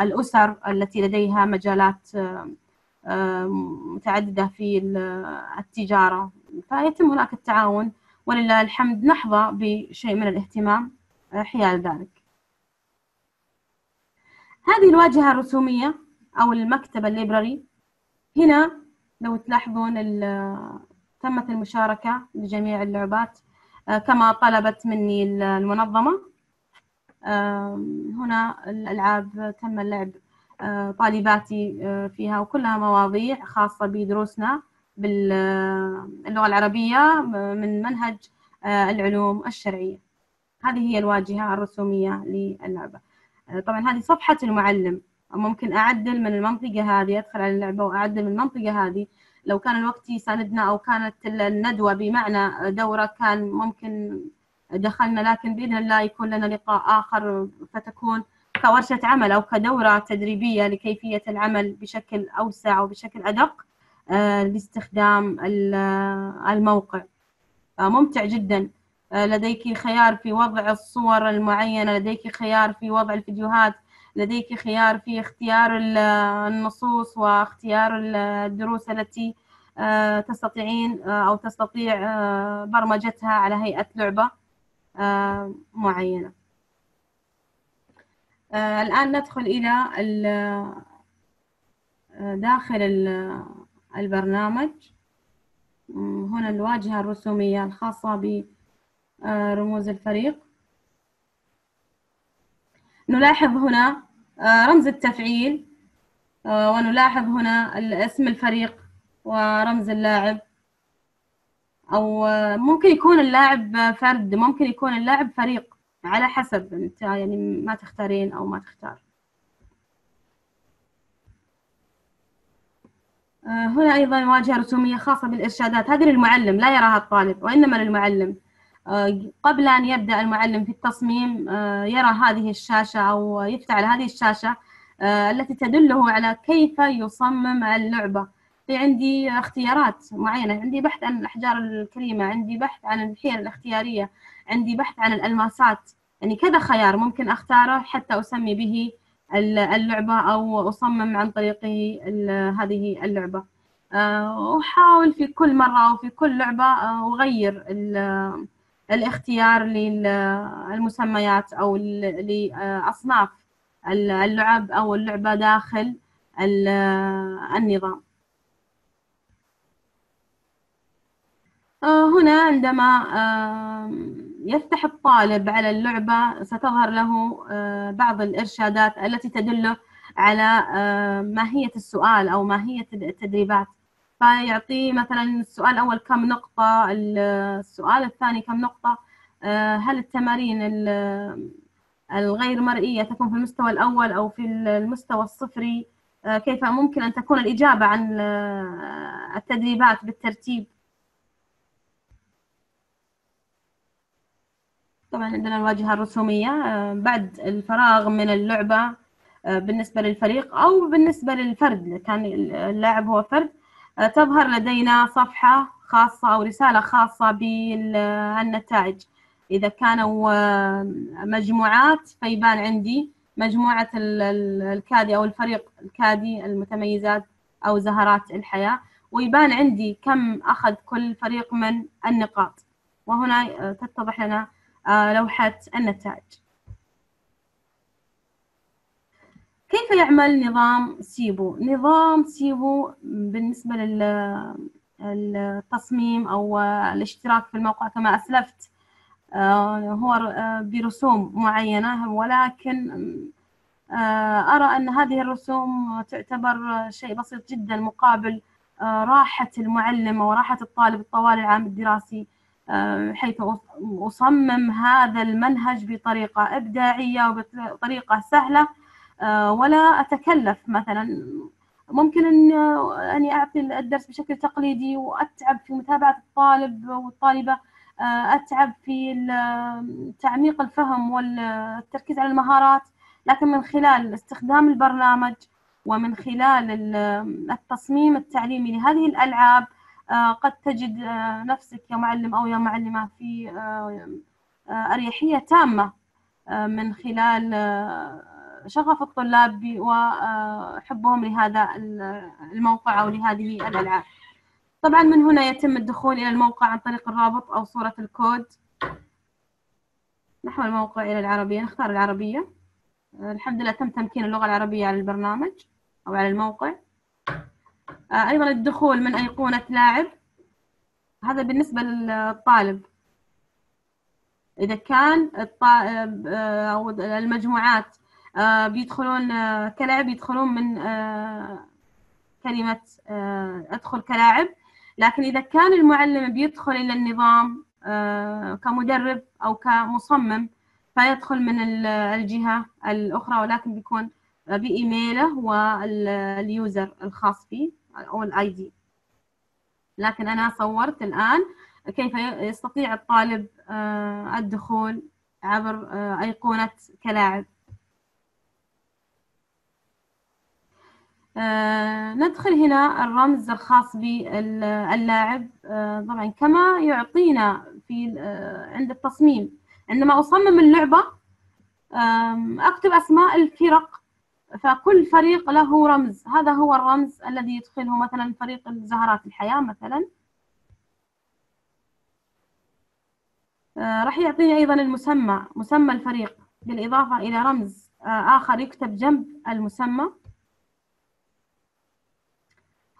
الأسر التي لديها مجالات متعددة في التجارة. فيتم هناك التعاون ولله الحمد. نحظى بشيء من الاهتمام. حيال ذلك. هذه الواجهة الرسومية أو المكتبة الليبراري. هنا لو تلاحظون تمت المشاركة لجميع اللعبات كما طلبت مني المنظمة. هنا الألعاب تم اللعب طالباتي فيها وكلها مواضيع خاصة بدروسنا باللغة العربية من منهج العلوم الشرعية. هذه هي الواجهة الرسومية للعبة. طبعا هذه صفحة المعلم. ممكن أعدل من المنطقة هذه أدخل على اللعبة وأعدل من المنطقة هذه. لو كان الوقت يساندنا أو كانت الندوة بمعنى دورة كان ممكن دخلنا لكن بإذن الله يكون لنا لقاء آخر فتكون كورشة عمل أو كدورة تدريبية لكيفية العمل بشكل أوسع وبشكل أدق لاستخدام الموقع. ممتع جدا. لديك خيار في وضع الصور المعينة لديك خيار في وضع الفيديوهات لديك خيار في اختيار النصوص واختيار الدروس التي تستطيعين أو تستطيع برمجتها على هيئة لعبة معينة. الآن ندخل إلى داخل البرنامج. هنا الواجهة الرسومية الخاصة برموز الفريق. نلاحظ هنا رمز التفعيل ونلاحظ هنا اسم الفريق ورمز اللاعب. أو ممكن يكون اللاعب فرد ممكن يكون اللاعب فريق على حسب أنت يعني ما تختارين أو ما تختار. هنا أيضا واجهة رسومية خاصة بالإرشادات. هذه للمعلم لا يراها الطالب وإنما للمعلم. قبل أن يبدأ المعلم في التصميم يرى هذه الشاشة أو يفتح على هذه الشاشة التي تدله على كيف يصمم اللعبة. في عندي اختيارات معينة عندي بحث عن الأحجار الكريمة عندي بحث عن الحيل الاختيارية عندي بحث عن الألماسات. يعني كذا خيار ممكن أختاره حتى أسمي به اللعبة أو أصمم عن طريقه هذه اللعبة. أحاول في كل مرة أو في كل لعبة أغير الاختيار للمسميات أو لأصناف اللعب أو اللعبة داخل النظام. هنا عندما يفتح الطالب على اللعبة ستظهر له بعض الإرشادات التي تدله على ماهية السؤال أو ماهية التدريبات. فيعطي مثلا السؤال الأول كم نقطة السؤال الثاني كم نقطة؟ هل التمارين الغير مرئية تكون في المستوى الأول أو في المستوى الصفري؟ كيف ممكن أن تكون الإجابة عن التدريبات بالترتيب؟ طبعا عندنا الواجهة الرسومية بعد الفراغ من اللعبة بالنسبة للفريق أو بالنسبة للفرد كان اللاعب هو فرد. تظهر لدينا صفحة خاصة أو رسالة خاصة بالنتائج. إذا كانوا مجموعات فيبان عندي مجموعة الكادي أو الفريق الكادي المتميزات أو زهرات الحياة ويبان عندي كم أخذ كل فريق من النقاط. وهنا تتضح لنا لوحة النتائج. كيف يعمل نظام سيبو؟ نظام سيبو بالنسبة للتصميم أو الاشتراك في الموقع كما أسلفت هو برسوم معينة ولكن أرى أن هذه الرسوم تعتبر شيء بسيط جدا مقابل راحة المعلم وراحة الطالب طوال العام الدراسي حيث أصمم هذا المنهج بطريقة إبداعية وبطريقة سهلة ولا أتكلف مثلا. ممكن أن أني أعطي الدرس بشكل تقليدي وأتعب في متابعة الطالب والطالبة أتعب في تعميق الفهم والتركيز على المهارات. لكن من خلال استخدام البرنامج ومن خلال التصميم التعليمي لهذه الألعاب قد تجد نفسك يا معلم أو يا معلمة في أريحية تامة من خلال شغف الطلاب وحبهم لهذا الموقع أو لهذه الألعاب. طبعا من هنا يتم الدخول إلى الموقع عن طريق الرابط أو صورة الكود. نحو الموقع إلى العربية نختار العربية. الحمد لله تم تمكين اللغة العربية على البرنامج أو على الموقع. أيضا الدخول من أيقونة لاعب. هذا بالنسبة للطالب. إذا كان الطالب أو المجموعات بيدخلون كلاعب يدخلون من كلمة أدخل كلاعب. لكن إذا كان المعلم بيدخل إلى النظام كمدرب أو كمصمم فيدخل من الجهة الأخرى ولكن بيكون بإيميله واليوزر الخاص فيه أو الآي دي لكن أنا صورت الآن كيف يستطيع الطالب الدخول عبر أيقونة كلاعب. آه ندخل هنا الرمز الخاص باللاعب. آه طبعا كما يعطينا في آه عند التصميم. عندما أصمم اللعبة أكتب أسماء الفرق فكل فريق له رمز. هذا هو الرمز الذي يدخله مثلا فريق الزهرات الحياة مثلا. راح يعطيني أيضا المسمى مسمى الفريق بالإضافة إلى رمز آخر يكتب جنب المسمى.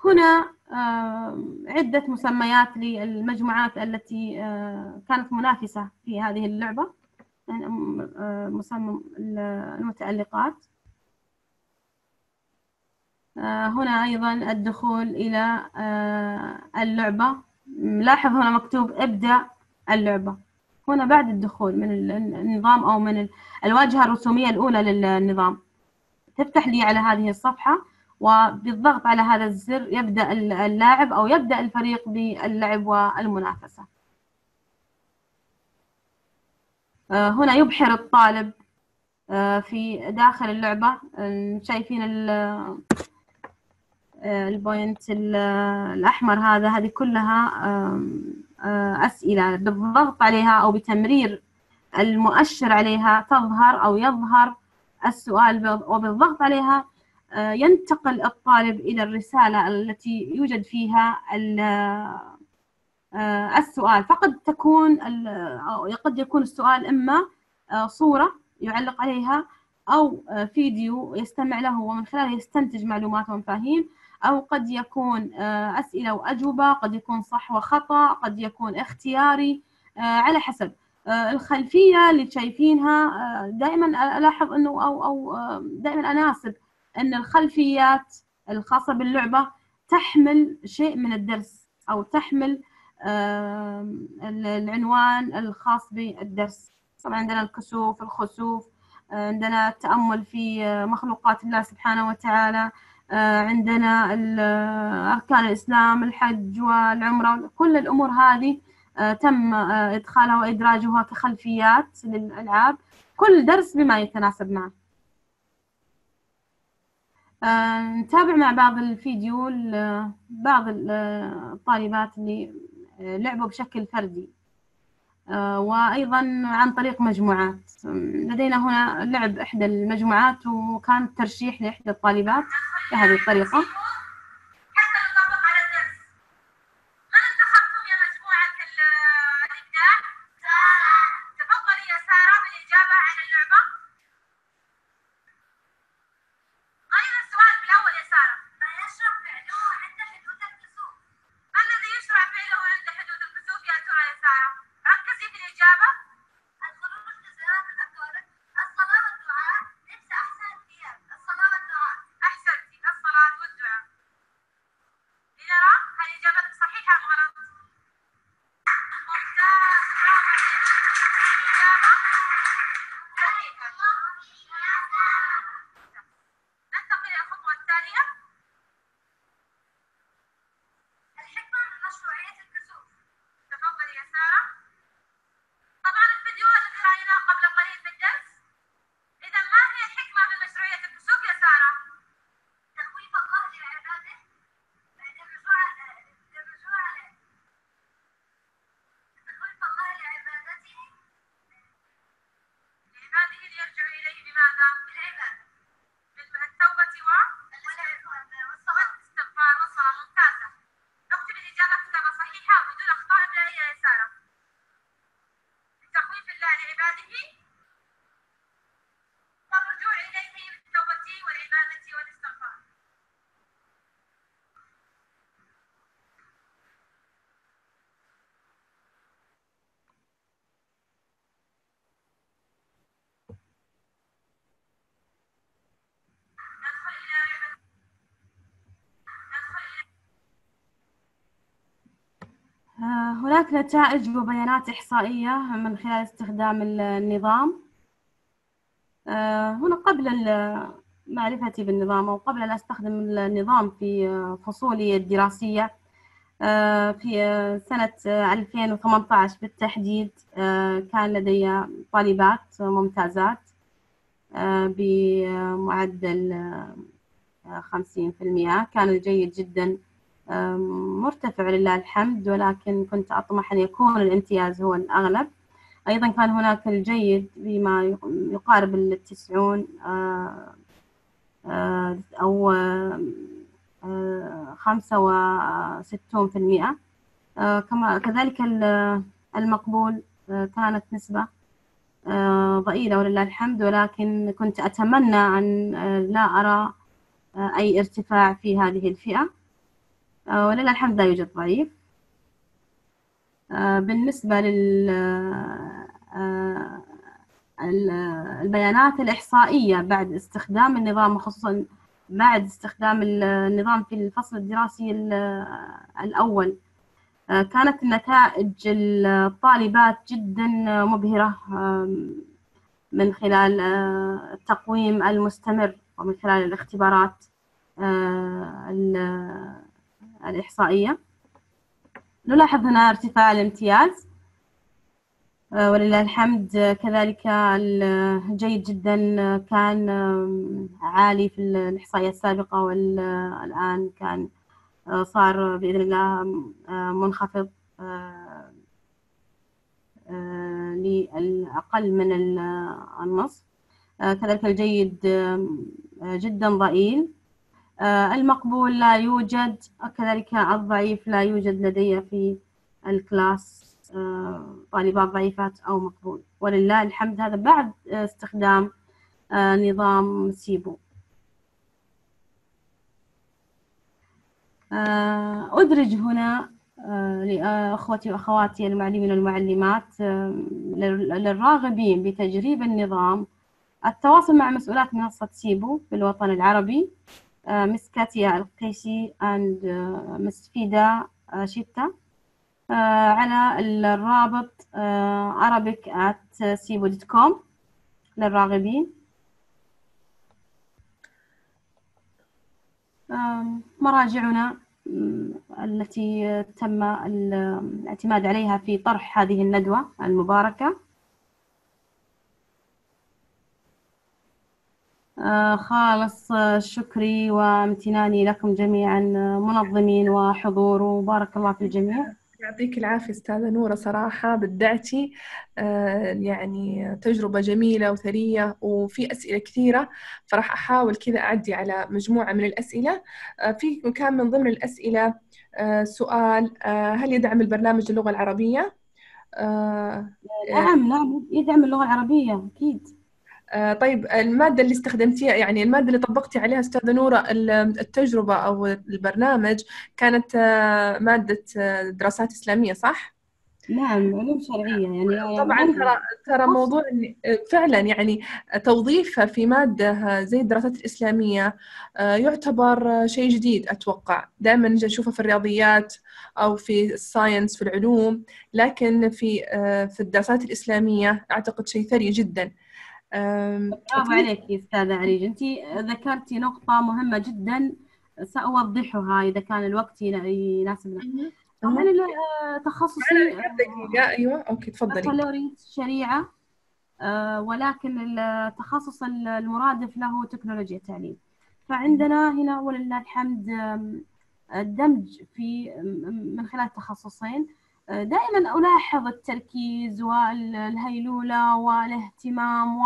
هنا عدة مسميات للمجموعات التي كانت منافسة في هذه اللعبة يعني مسمى المتألقات هنا أيضا الدخول إلى اللعبة. لاحظ هنا مكتوب ابدأ اللعبة. هنا بعد الدخول من النظام أو من الواجهة الرسومية الأولى للنظام. تفتح لي على هذه الصفحة. وبالضغط على هذا الزر يبدأ اللاعب أو يبدأ الفريق باللعب والمنافسة. هنا يبحر الطالب في داخل اللعبة. شايفين البوينت الأحمر هذا. هذه كلها أسئلة. بالضغط عليها أو بتمرير المؤشر عليها تظهر أو يظهر السؤال وبالضغط عليها ينتقل الطالب إلى الرسالة التي يوجد فيها السؤال. فقد تكون قد يكون السؤال إما صورة يعلق عليها أو فيديو يستمع له ومن خلاله يستنتج معلومات ومفاهيم أو قد يكون أسئلة وأجوبة قد يكون صح وخطأ قد يكون اختياري على حسب. الخلفية اللي شايفينها دائما ألاحظ أنه أو أو دائما أناسب أن الخلفيات الخاصة باللعبة تحمل شيء من الدرس أو تحمل العنوان الخاص بالدرس. طبعا عندنا الكسوف الخسوف عندنا التأمل في مخلوقات الله سبحانه وتعالى عندنا أركان الإسلام الحج والعمرة كل الأمور هذه تم إدخالها وإدراجها كخلفيات للألعاب. كل درس بما يتناسب معه. نتابع مع بعض الفيديو بعض الطالبات اللي لعبوا بشكل فردي. وأيضا عن طريق مجموعات. لدينا هنا لعب إحدى المجموعات وكان ترشيح لإحدى الطالبات بهذه الطريقة. هناك نتائج وبيانات إحصائية من خلال استخدام النظام. آه، هنا قبل معرفتي بالنظام أو قبل أن أستخدم النظام في فصولي الدراسية آه، في سنة 2018 بالتحديد آه، كان لدي طالبات ممتازات بمعدل 50% كان جيد جدا. مرتفع لله الحمد ولكن كنت أطمح أن يكون الامتياز هو الأغلب. أيضا كان هناك الجيد بما يقارب التسعون آه، آه، أو آه، خمسة وستون في المئة. كما كذلك المقبول كانت نسبة ضئيلة ولله الحمد ولكن كنت أتمنى أن لا أرى أي ارتفاع في هذه الفئة. ولله الحمد لا يوجد ضعيف. آه، بالنسبة لل آه، البيانات الإحصائية بعد استخدام النظام وخصوصا بعد استخدام النظام في الفصل الدراسي الأول كانت النتائج الطالبات جدا مبهرة من خلال التقويم المستمر ومن خلال الاختبارات الإحصائية. نلاحظ هنا ارتفاع الامتياز. آه، ولله الحمد كذلك جيد جدا كان عالي في الإحصائية السابقة والآن كان آه، صار بإذن الله آه، منخفض للأقل من النصف. كذلك الجيد جدا ضئيل. آه، المقبول لا يوجد كذلك الضعيف لا يوجد لدي في الكلاس آه، طالبات ضعيفات أو مقبول. ولله الحمد هذا بعد استخدام آه، نظام سيبو. أدرج هنا لأخوتي وأخواتي المعلمين والمعلمات للراغبين بتجريب النظام التواصل مع مسؤولات منصة سيبو بالوطن العربي. مس كاتيا القيسي and مس فيدا شيتا على الرابط arabic at sibo.com للراغبين. مراجعنا التي تم الاعتماد عليها في طرح هذه الندوة المباركة آه، خالص شكري وامتناني لكم جميعا منظمين وحضور وبارك الله في الجميع. يعطيك العافية أستاذة نورة صراحة بدعتي آه، يعني تجربة جميلة وثرية وفي أسئلة كثيرة فراح أحاول كذا أعدي على مجموعة من الأسئلة. آه، في كان من ضمن الأسئلة آه، سؤال هل يدعم البرنامج اللغة العربية؟ نعم نعم يدعم اللغة العربية أكيد. آه، طيب المادة اللي استخدمتيها يعني المادة اللي طبقتي عليها أستاذة نورة التجربة أو البرنامج كانت آه، مادة آه، دراسات إسلامية صح؟ نعم علوم شرعية يعني طبعا ترى ترى موضوع فعلا يعني توظيفها في مادة زي الدراسات الإسلامية يعتبر شيء جديد أتوقع. دائما نجي نشوفه في الرياضيات أو في ال science في العلوم لكن في في الدراسات الإسلامية أعتقد شيء ثري جدا. برافو عليك أستاذة أريج أنت ذكرتي نقطة مهمة جدا سأوضحها إذا كان الوقت يناسبنا. طبعا تخصصي أيوة. okay تفضلي. بكالوريوس شريعة آه، ولكن التخصص المرادف له تكنولوجيا التعليم. فعندنا هنا ولله الحمد الدمج في من خلال تخصصين. دائما ألاحظ التركيز والهيلولة والاهتمام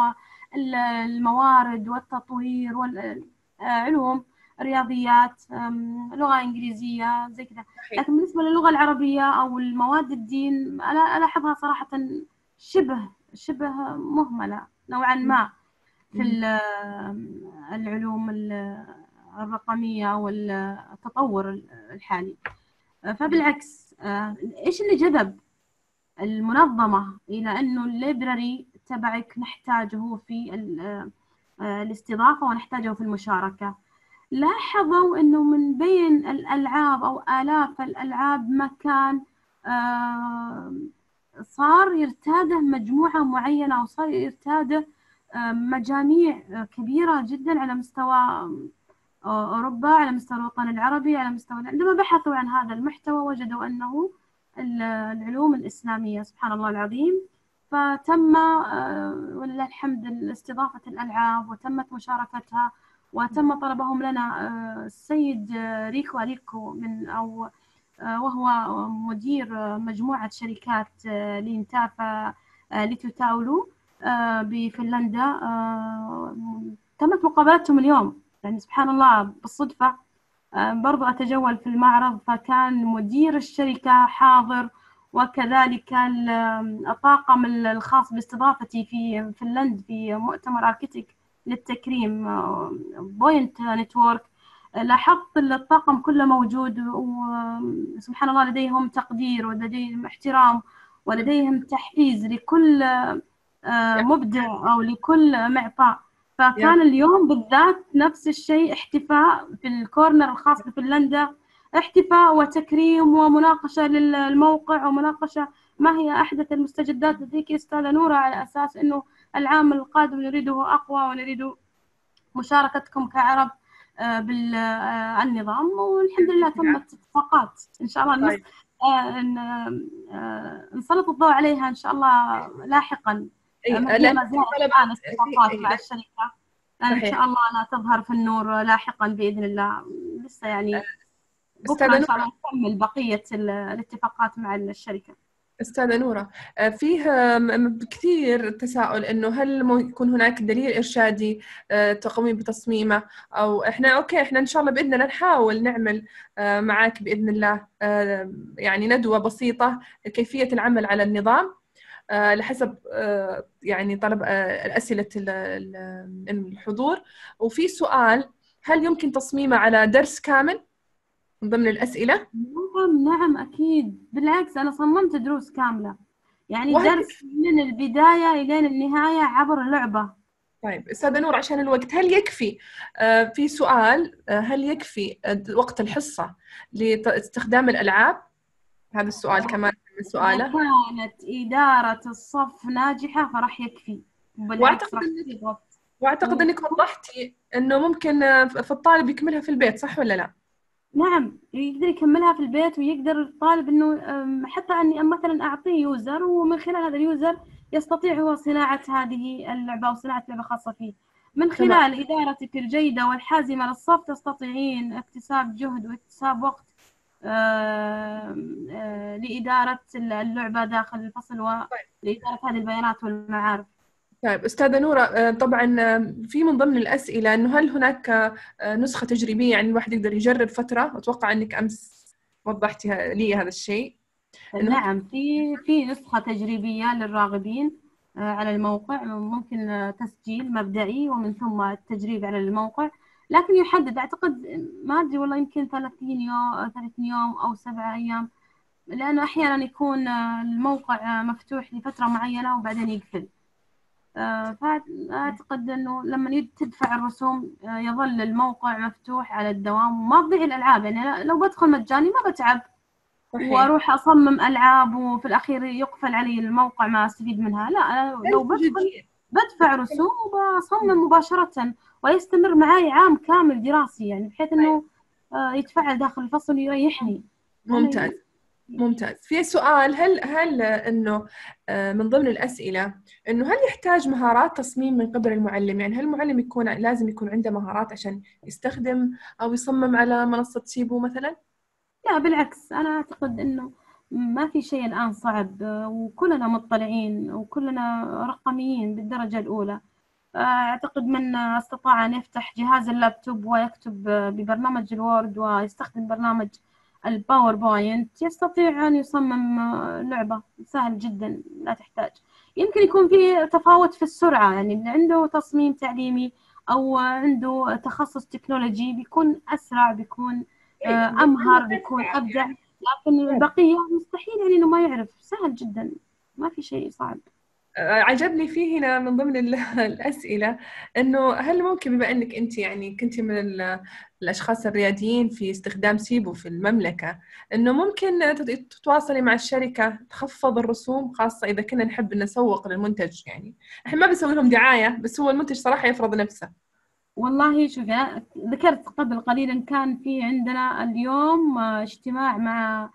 والموارد والتطوير والعلوم رياضيات لغة إنجليزية زي كذا. لكن بالنسبة للغة العربية أو المواد الدين ألاحظها صراحة شبه شبه مهملة نوعا ما في العلوم الرقمية والتطور الحالي. فبالعكس إيش اللي جذب المنظمة إلى أنه الليبراري تبعك نحتاجه في آه، الاستضافة ونحتاجه في المشاركة؟ لاحظوا أنه من بين الألعاب أو آلاف الألعاب مكان آه، صار يرتاده مجموعة معينة أو صار يرتاده مجاميع كبيرة جدا على مستوى أوروبا على مستوى الوطن العربي على مستوى عندما بحثوا عن هذا المحتوى وجدوا أنه العلوم الإسلامية سبحان الله العظيم. فتم آه، ولله الحمد استضافة الألعاب وتمت مشاركتها وتم طلبهم لنا آه، السيد ريكو أريكو من أو آه، وهو مدير مجموعة شركات لينتافا لتوتاولو بفنلندا. تمت مقابلتهم اليوم. يعني سبحان الله بالصدفة. آه، برضو أتجول في المعرض فكان مدير الشركة حاضر وكذلك الطاقم الخاص باستضافتي في فنلند في مؤتمر أركيتك للتكريم بوينت آه، نتورك. لاحظت الطاقم كله موجود وسبحان الله لديهم تقدير ولديهم احترام ولديهم تحفيز لكل آه، مبدع أو لكل معطاء. فكان اليوم بالذات نفس الشيء احتفاء في الكورنر الخاص بفنلندا احتفاء وتكريم ومناقشة للموقع ومناقشة ما هي أحدث المستجدات لديك أستاذة نورة على أساس أنه العام القادم نريده أقوى ونريد مشاركتكم كعرب آه، بالنظام. آه، والحمد لله تمت اتفاقات. إن شاء الله طيب. آه، نسلط الضوء عليها إن شاء الله لاحقا. مع الشركة إن شاء الله لا تظهر في النور لاحقا بإذن الله. لسه يعني بكرة إن شاء الله نكمل بقية الاتفاقات مع الشركة. أستاذة نورة آه، فيه كثير تساؤل إنه هل يكون هناك دليل إرشادي آه، تقومي بتصميمه؟ أو إحنا أوكي إحنا إن شاء الله بإذن الله نحاول نعمل معك بإذن الله. يعني ندوة بسيطة كيفية العمل على النظام. لحسب آه، يعني طلب آه، أسئلة الحضور. وفي سؤال هل يمكن تصميمه على درس كامل من ضمن الأسئلة؟ نعم نعم أكيد. بالعكس أنا صممت دروس كاملة. يعني درس من البداية إلى النهاية عبر لعبة. طيب أستاذة نور عشان الوقت هل يكفي في سؤال هل يكفي وقت الحصة لاستخدام الألعاب؟ هذا السؤال كمان. سؤاله؟ كانت إدارة الصف ناجحة فراح يكفي. وأعتقد انك وأعتقد إنك وضحتي إنه ممكن في الطالب يكملها في البيت صح ولا لا؟ نعم يقدر يكملها في البيت ويقدر الطالب إنه حتى أني مثلا أعطيه user ومن خلال هذا ال user يستطيع هو صناعة هذه اللعبة أو صناعة لعبة خاصة فيه. من خلال إدارتك الجيدة والحازمة للصف تستطيعين اكتساب جهد واكتساب وقت آه، لإدارة اللعبة داخل الفصل ولإدارة هذه البيانات والمعارف. طيب أستاذة نورة آه، طبعا آه، في من ضمن الأسئلة إنه هل هناك آه، نسخة تجريبية يعني الواحد يقدر يجرب فترة؟ أتوقع إنك أمس وضحتي لي هذا الشيء. نعم في في نسخة تجريبية للراغبين على الموقع ممكن تسجيل مبدئي ومن ثم التجريب على الموقع. لكن يحدد. أعتقد ما أدري والله يمكن 30 يوم 30 يوم أو سبعة أيام لأنه أحيانا يكون الموقع مفتوح لفترة معينة وبعدين يقفل. آه، فأعتقد أنه لما تدفع الرسوم آه، يظل الموقع مفتوح على الدوام وما تضيع الألعاب. يعني لو بدخل مجاني ما بتعب. صحيح. وأروح أصمم ألعاب وفي الأخير يقفل علي الموقع ما أستفيد منها. لا لو بدخل بدفع رسوم وبصمم مباشرة. ويستمر معي عام كامل دراسي يعني بحيث إنه آه، يتفعل داخل الفصل ويريحني. ممتاز. ممتاز. في سؤال هل هل إنه آه، من ضمن الأسئلة إنه هل يحتاج مهارات تصميم من قبل المعلم؟ يعني هل المعلم يكون لازم يكون عنده مهارات عشان يستخدم أو يصمم على منصة سيبو مثلا؟ لا بالعكس. أنا أعتقد إنه ما في شيء الآن صعب آه، وكلنا مطلعين وكلنا رقميين بالدرجة الأولى. أعتقد من أستطاع أن يفتح جهاز اللابتوب ويكتب ببرنامج ال Word ويستخدم برنامج ال PowerPoint. يستطيع أن يصمم لعبة سهل جدا لا تحتاج. يمكن يكون في تفاوت في السرعة يعني اللي عنده تصميم تعليمي أو عنده تخصص تكنولوجي بيكون أسرع بيكون آه، إيه، أمهر بيكون أبدع. لكن إيه. البقية مستحيل يعني إنه ما يعرف سهل جدا ما في شيء صعب. عجبني فيه هنا من ضمن الأسئلة إنه هل ممكن بما إنك أنت يعني كنت من الأشخاص الرياديين في استخدام سيبو في المملكة إنه ممكن تتواصلي مع الشركة تخفض الرسوم خاصة إذا كنا نحب نسوق للمنتج يعني؟ إحنا ما بنسوي لهم دعاية بس هو المنتج صراحة يفرض نفسه. والله شوفي ذكرت قبل قليلا كان في عندنا اليوم اجتماع مع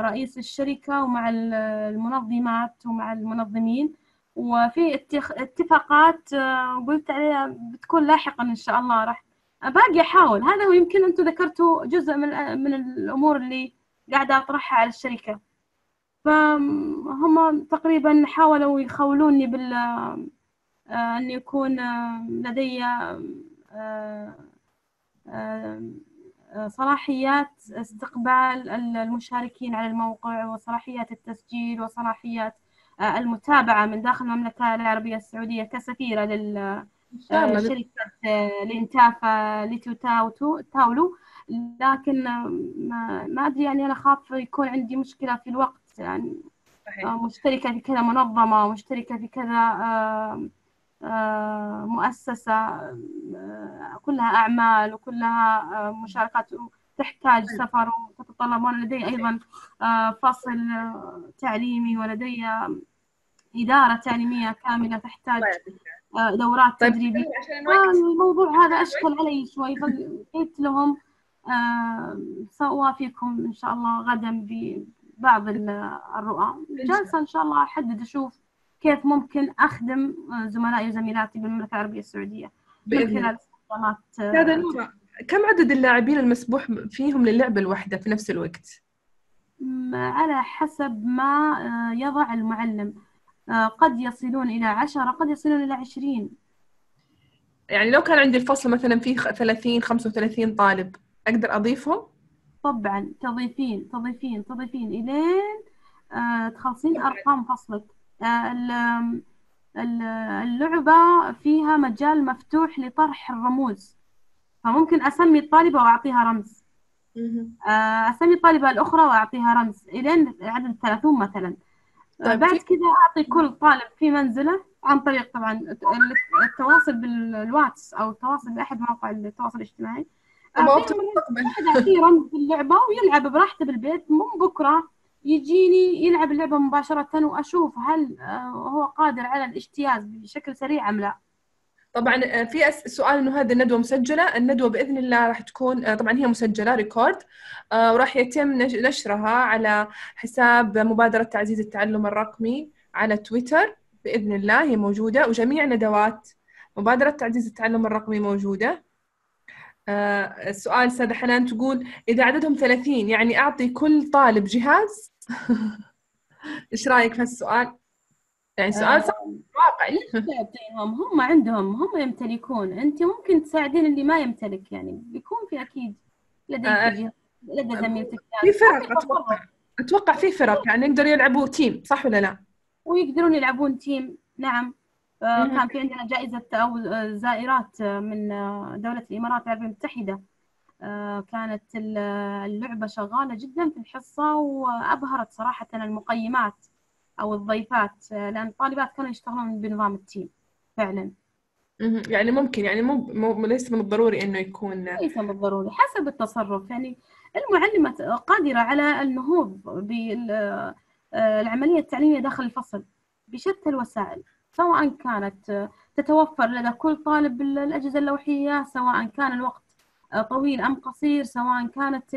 رئيس الشركة ومع المنظمات ومع المنظمين. وفي اتفاقات آه، قلت عليها بتكون لاحقا إن شاء الله راح. باقي أحاول هذا هو يمكن أنتم ذكرتوا جزء من من الأمور اللي قاعدة أطرحها على الشركة. فهم تقريبا حاولوا يخولوني بال آه، أن يكون لدي صلاحيات استقبال المشاركين على الموقع وصلاحيات التسجيل وصلاحيات آه، المتابعة من داخل المملكة العربية السعودية كسفيرة للشركة آه، لإنتافا لتو تاولو لكن ما أدري يعني أنا خاف يكون عندي مشكلة في الوقت يعني صحيح. آه، مشتركة في كذا منظمة مشتركة في كذا مؤسسة آه، كلها أعمال وكلها آه، مشاركات تحتاج سفر وتتطلب وأنا لدي أيضا آه، فصل تعليمي ولدي إدارة تعليمية كاملة تحتاج طيب. دورات طيب، تدريبية. الموضوع هذا أشكل علي شوي فقلت لهم سأوافيكم إن شاء الله غدا ببعض الرؤى. جالسة إن شاء الله أحدد أشوف كيف ممكن أخدم زملائي وزميلاتي بالمملكة العربية السعودية؟ من خلال استخدامات هذا نورة كم عدد اللاعبين المسموح فيهم للعبة الواحدة في نفس الوقت؟ على حسب ما آه، يضع المعلم. آه، قد يصلون إلى عشرة قد يصلون إلى عشرين. يعني لو كان عندي الفصل مثلا فيه 30 35 طالب أقدر أضيفهم؟ طبعا. تضيفين تضيفين تضيفين إلين آه، تخلصين أرقام فصلك. اللعبة فيها مجال مفتوح لطرح الرموز. فممكن أسمي الطالبة وأعطيها رمز. آه، أسمي الطالبة الأخرى وأعطيها رمز. إلين عدد ثلاثون مثلا. طيب بعد كذا أعطي كل طالب في منزله عن طريق طبعا التواصل بالواتس أو التواصل بأحد مواقع التواصل الاجتماعي. أعطيه رمز باللعبة ويلعب براحته بالبيت. من بكرة يجيني يلعب اللعبة مباشرة وأشوف هل آه، هو قادر على الإجتياز بشكل سريع أم لا. طبعا آه، في سؤال إنه هذه الندوة مسجلة، الندوة بإذن الله راح تكون آه، طبعا هي مسجلة ريكورد وراح يتم نشرها على حساب مبادرة تعزيز التعلم الرقمي على تويتر بإذن الله هي موجودة وجميع ندوات مبادرة تعزيز التعلم الرقمي موجودة. آه السؤال استاذة حنان تقول إذا عددهم 30 يعني أعطي كل طالب جهاز؟ إيش رأيك في السؤال؟ يعني سؤال صح واقعي. تعطيهم؟ هم عندهم هم يمتلكون. أنت ممكن تساعدين اللي ما يمتلك يعني بيكون في أكيد لديك آه، لدى زميلتك في فرق أتوقع أتوقع في فرق يعني يقدروا يلعبوا تيم صح ولا لا؟ ويقدرون يلعبون team نعم. آه، كان في عندنا زائرة أو زائرات من دولة الإمارات العربية المتحدة كانت اللعبة شغالة جدا في الحصة وأبهرت صراحة المقيمات أو الضيفات لأن الطالبات كانوا يشتغلون بنظام ال team فعلا. يعني ممكن يعني مو مو ليس من الضروري إنه يكون ليس من الضروري حسب التصرف. يعني المعلمة قادرة على النهوض بالعملية التعليمية داخل الفصل بشتى الوسائل. سواء كانت تتوفر لدى كل طالب الأجهزة اللوحية سواء كان الوقت طويل أم قصير سواء كانت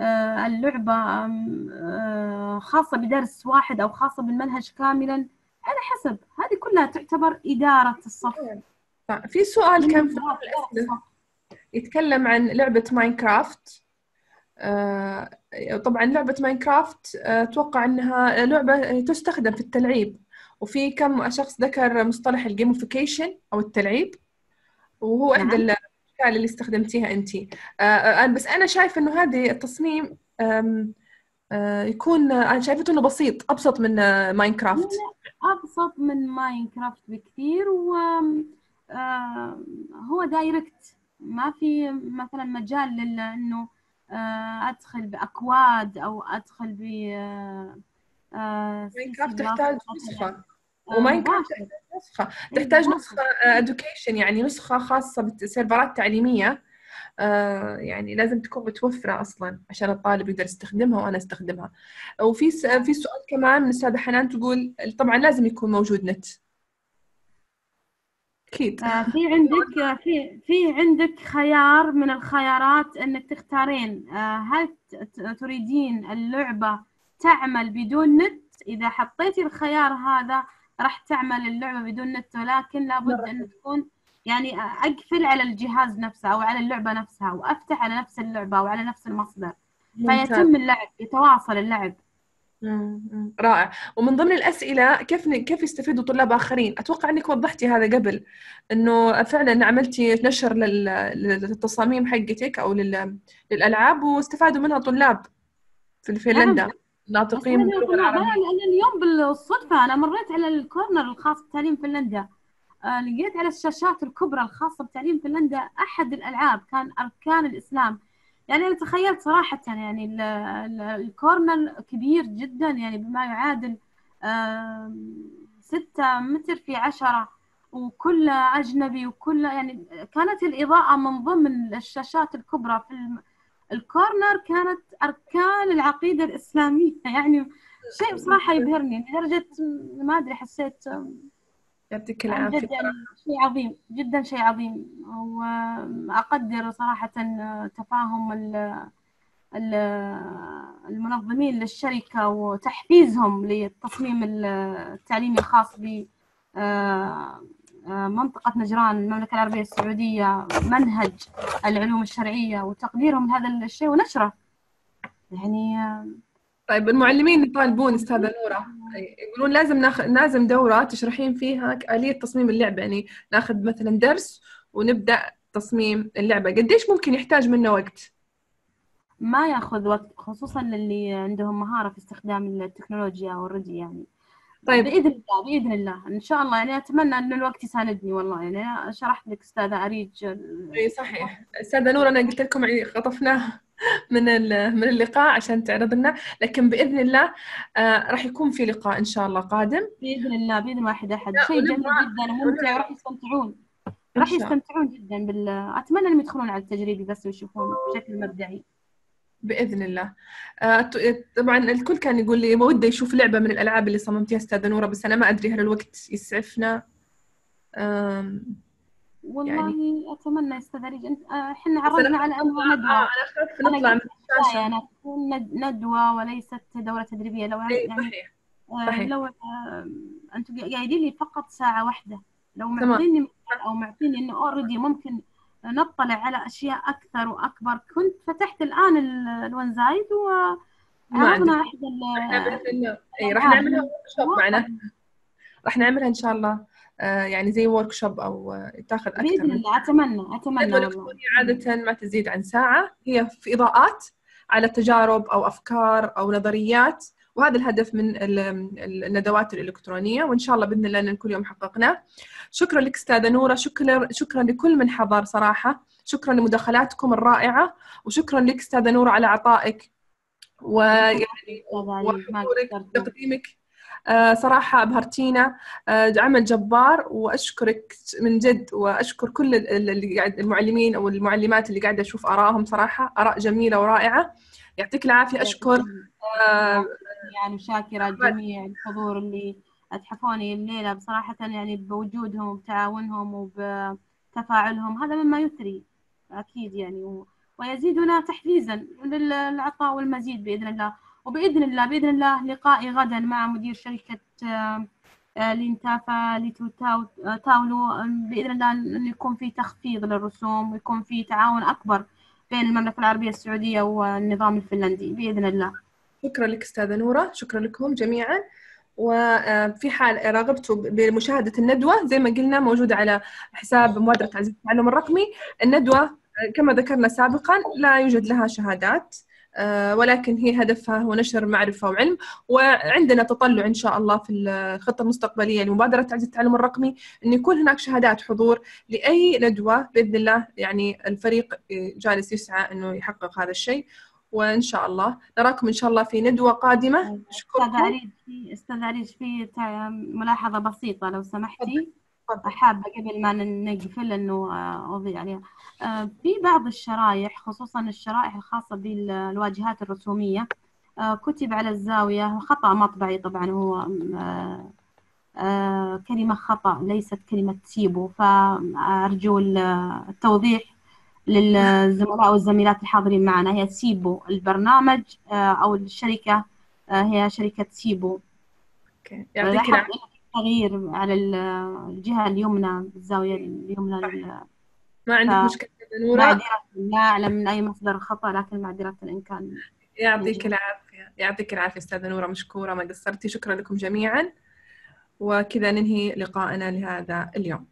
آه، اللعبة آه، خاصة بدرس واحد أو خاصة بالمنهج كاملا على حسب. هذه كلها تعتبر إدارة الصف. في سؤال كان في يتكلم عن لعبة ماينكرافت. آه، طبعا لعبة Minecraft أتوقع أنها لعبة تستخدم في التلعيب. وفي كم شخص ذكر مصطلح ال gamification أو التلعيب وهو نعم. إحدى الاشكال اللي استخدمتيها انت. آه، آه، بس أنا شايفة إنه هذه التصميم آه، يكون أنا شايفته إنه بسيط أبسط من Minecraft. أبسط من Minecraft بكثير و هو direct. ما في مثلا مجال لأنه أدخل بأكواد أو أدخل ب Minecraft تحتاج نسخه و Minecraft نسخة. تحتاج نسخة education يعني نسخة خاصة بسيرفرات تعليمية آه يعني لازم تكون متوفرة أصلا عشان الطالب يقدر يستخدمها وأنا أستخدمها. وفي في سؤال كمان من الأستاذة حنان تقول طبعا لازم يكون موجود نت. أكيد. آه في عندك في في عندك خيار من الخيارات إنك تختارين آه هل تريدين اللعبة تعمل بدون نت؟ إذا حطيتي الخيار هذا راح تعمل اللعبة بدون نت ولكن لابد أن تكون يعني أقفل على الجهاز نفسه أو على اللعبة نفسها وأفتح على نفس اللعبة أو على نفس المصدر. فيتم اللعب يتواصل اللعب. رائع. ومن ضمن الأسئلة كيف كيف يستفيدوا طلاب آخرين؟ أتوقع أنك وضحتي هذا قبل أنه فعلا عملتي نشر للتصاميم حقتك أو للألعاب واستفادوا منها طلاب في فنلندا نعم. ناطقين أنا اليوم بالصدفة أنا مريت على الكورنر الخاص بتعليم فنلندا. آه لقيت على الشاشات الكبرى الخاصة بتعليم فنلندا أحد الألعاب كان أركان الإسلام. يعني أنا تخيلت صراحة يعني الكورنر كبير جدا يعني بما يعادل آه ستة متر في عشرة وكله أجنبي وكله يعني كانت الإضاءة من ضمن الشاشات الكبرى في الكورنر كانت أركان العقيدة الإسلامية. يعني شيء بصراحة يبهرني. لدرجة ما أدري حسيت يعطيك العافية. يعني شيء عظيم جدا شيء عظيم. وأقدر صراحة تفاهم المنظمين للشركة وتحفيزهم للتصميم التعليمي الخاص ب منطقة نجران المملكة العربية السعودية منهج العلوم الشرعية وتقديرهم لهذا الشيء ونشرة. يعني طيب المعلمين يطالبون أستاذة نورة. يقولون لازم ناخذ لازم دورة تشرحين فيها آلية تصميم اللعبة. يعني ناخذ مثلا درس ونبدأ تصميم اللعبة. قديش ممكن يحتاج منا وقت؟ ما ياخذ وقت خصوصا للي عندهم مهارة في استخدام التكنولوجيا اوريدي يعني. طيب. بإذن الله بإذن الله. إن شاء الله. يعني أتمنى إن الوقت يساندني والله. يعني شرحت لك أستاذة أريج إي صحيح. أستاذة نور أنا قلت لكم يعني خطفناه من من اللقاء عشان تعرض لنا لكن بإذن الله آه راح يكون في لقاء إن شاء الله قادم. بإذن الله بإذن واحد أحد شيء جميل جدا وممتع. راح يستمتعون. راح يستمتعون جدا بال أتمنى إنهم يدخلون على التجريبي بس ويشوفون بشكل مبدئي بإذن الله. آه، طبعا الكل كان يقول لي وده يشوف لعبة من الألعاب اللي صممتيها أستاذة نورة بس أنا ما أدري هل الوقت يسعفنا؟ والله يعني... أتمنى أستاذ ريج. انت آه، إحنا عرضنا على أنه ندوة. آه أنا اخاف نطلع من الشاشة. أنا تكون ندوة وليست دورة تدريبية. لو إيه، يعني صحيح. آه، صحيح. لو أنتم قايلين لي فقط ساعة واحدة. لو معطيني أو معطيني إنه already ممكن نطلع على أشياء أكثر وأكبر. كنت فتحت الآن الون زايد وعرضنا إحدى إيه، راح نعملها workshop معنا. راح نعملها إن شاء الله. آه، يعني زي workshop أو تاخذ أكثر بإذن الله. اتمنى أتمنى والله. عادة ما تزيد عن ساعة. هي في إضاءات على تجارب أو أفكار أو نظريات. وهذا الهدف من الندوات الإلكترونية وإن شاء الله بإذن الله إن كل يوم حققناه. شكرا لك أستاذة نورة شكرا شكرا لكل من حضر صراحة. شكرا لمداخلاتكم الرائعة وشكرا لك أستاذة نورة على عطائك. ويعني وتقديمك آه، صراحة أبهرتينا. آه، عمل جبار وأشكرك من جد وأشكر كل اللي قاعد المعلمين أو المعلمات اللي قاعدة أشوف آرائهم صراحة. آراء جميلة ورائعة. يعطيك العافية أشكر. آه، يعني شاكرة جميع الحضور اللي أتحفوني الليلة. بصراحة يعني بوجودهم وبتعاونهم وبتفاعلهم هذا مما يثري أكيد يعني ويزيدنا تحفيزا للعطاء والمزيد بإذن الله. وبإذن الله بإذن الله لقائي غدا مع مدير شركة آه، آه، لينتافا ليتو آه، تاولو بإذن الله أن يكون في تخفيض للرسوم ويكون في تعاون أكبر بين المملكة العربية السعودية والنظام الفنلندي بإذن الله. شكرا لك أستاذة نورة. شكرا لكم جميعا. وفي حال رغبتوا بمشاهدة الندوة زي ما قلنا موجودة على حساب مبادرة تعزيز التعلم الرقمي. الندوة كما ذكرنا سابقا لا يوجد لها شهادات. ولكن هي هدفها هو نشر معرفة وعلم وعندنا تطلع إن شاء الله في الخطة المستقبلية لمبادرة تعزيز التعلم الرقمي أن يكون هناك شهادات حضور لأي ندوة بإذن الله يعني الفريق جالس يسعى أنه يحقق هذا الشيء. وإن شاء الله نراكم إن شاء الله في ندوة قادمة. أستاذ عريج في أستاذ عريج في ملاحظة بسيطة لو سمحتي. حابة قبل ما نقفل إنه آه، أضيع عليها. آه، في بعض الشرائح خصوصا الشرائح الخاصة بالواجهات الرسومية آه، كتب على الزاوية خطأ مطبعي طبعا هو كلمة خطأ ليست كلمة سيبو فأرجو التوضيح للزملاء والزميلات الحاضرين معنا. هي سيبو البرنامج أو الشركة هي شركة سيبو يعطيك العافية. تغيير على الجهة اليمنى الزاوية اليمنى ما عندك ف... مشكلة نورة؟ لا أعلم من أي مصدر خطأ لكن معذرة إن كان يعطيك العافية. يعطيك العافية أستاذة نورة مشكورة ما قصرتي. شكرا لكم جميعا. وكذا ننهي لقائنا لهذا اليوم.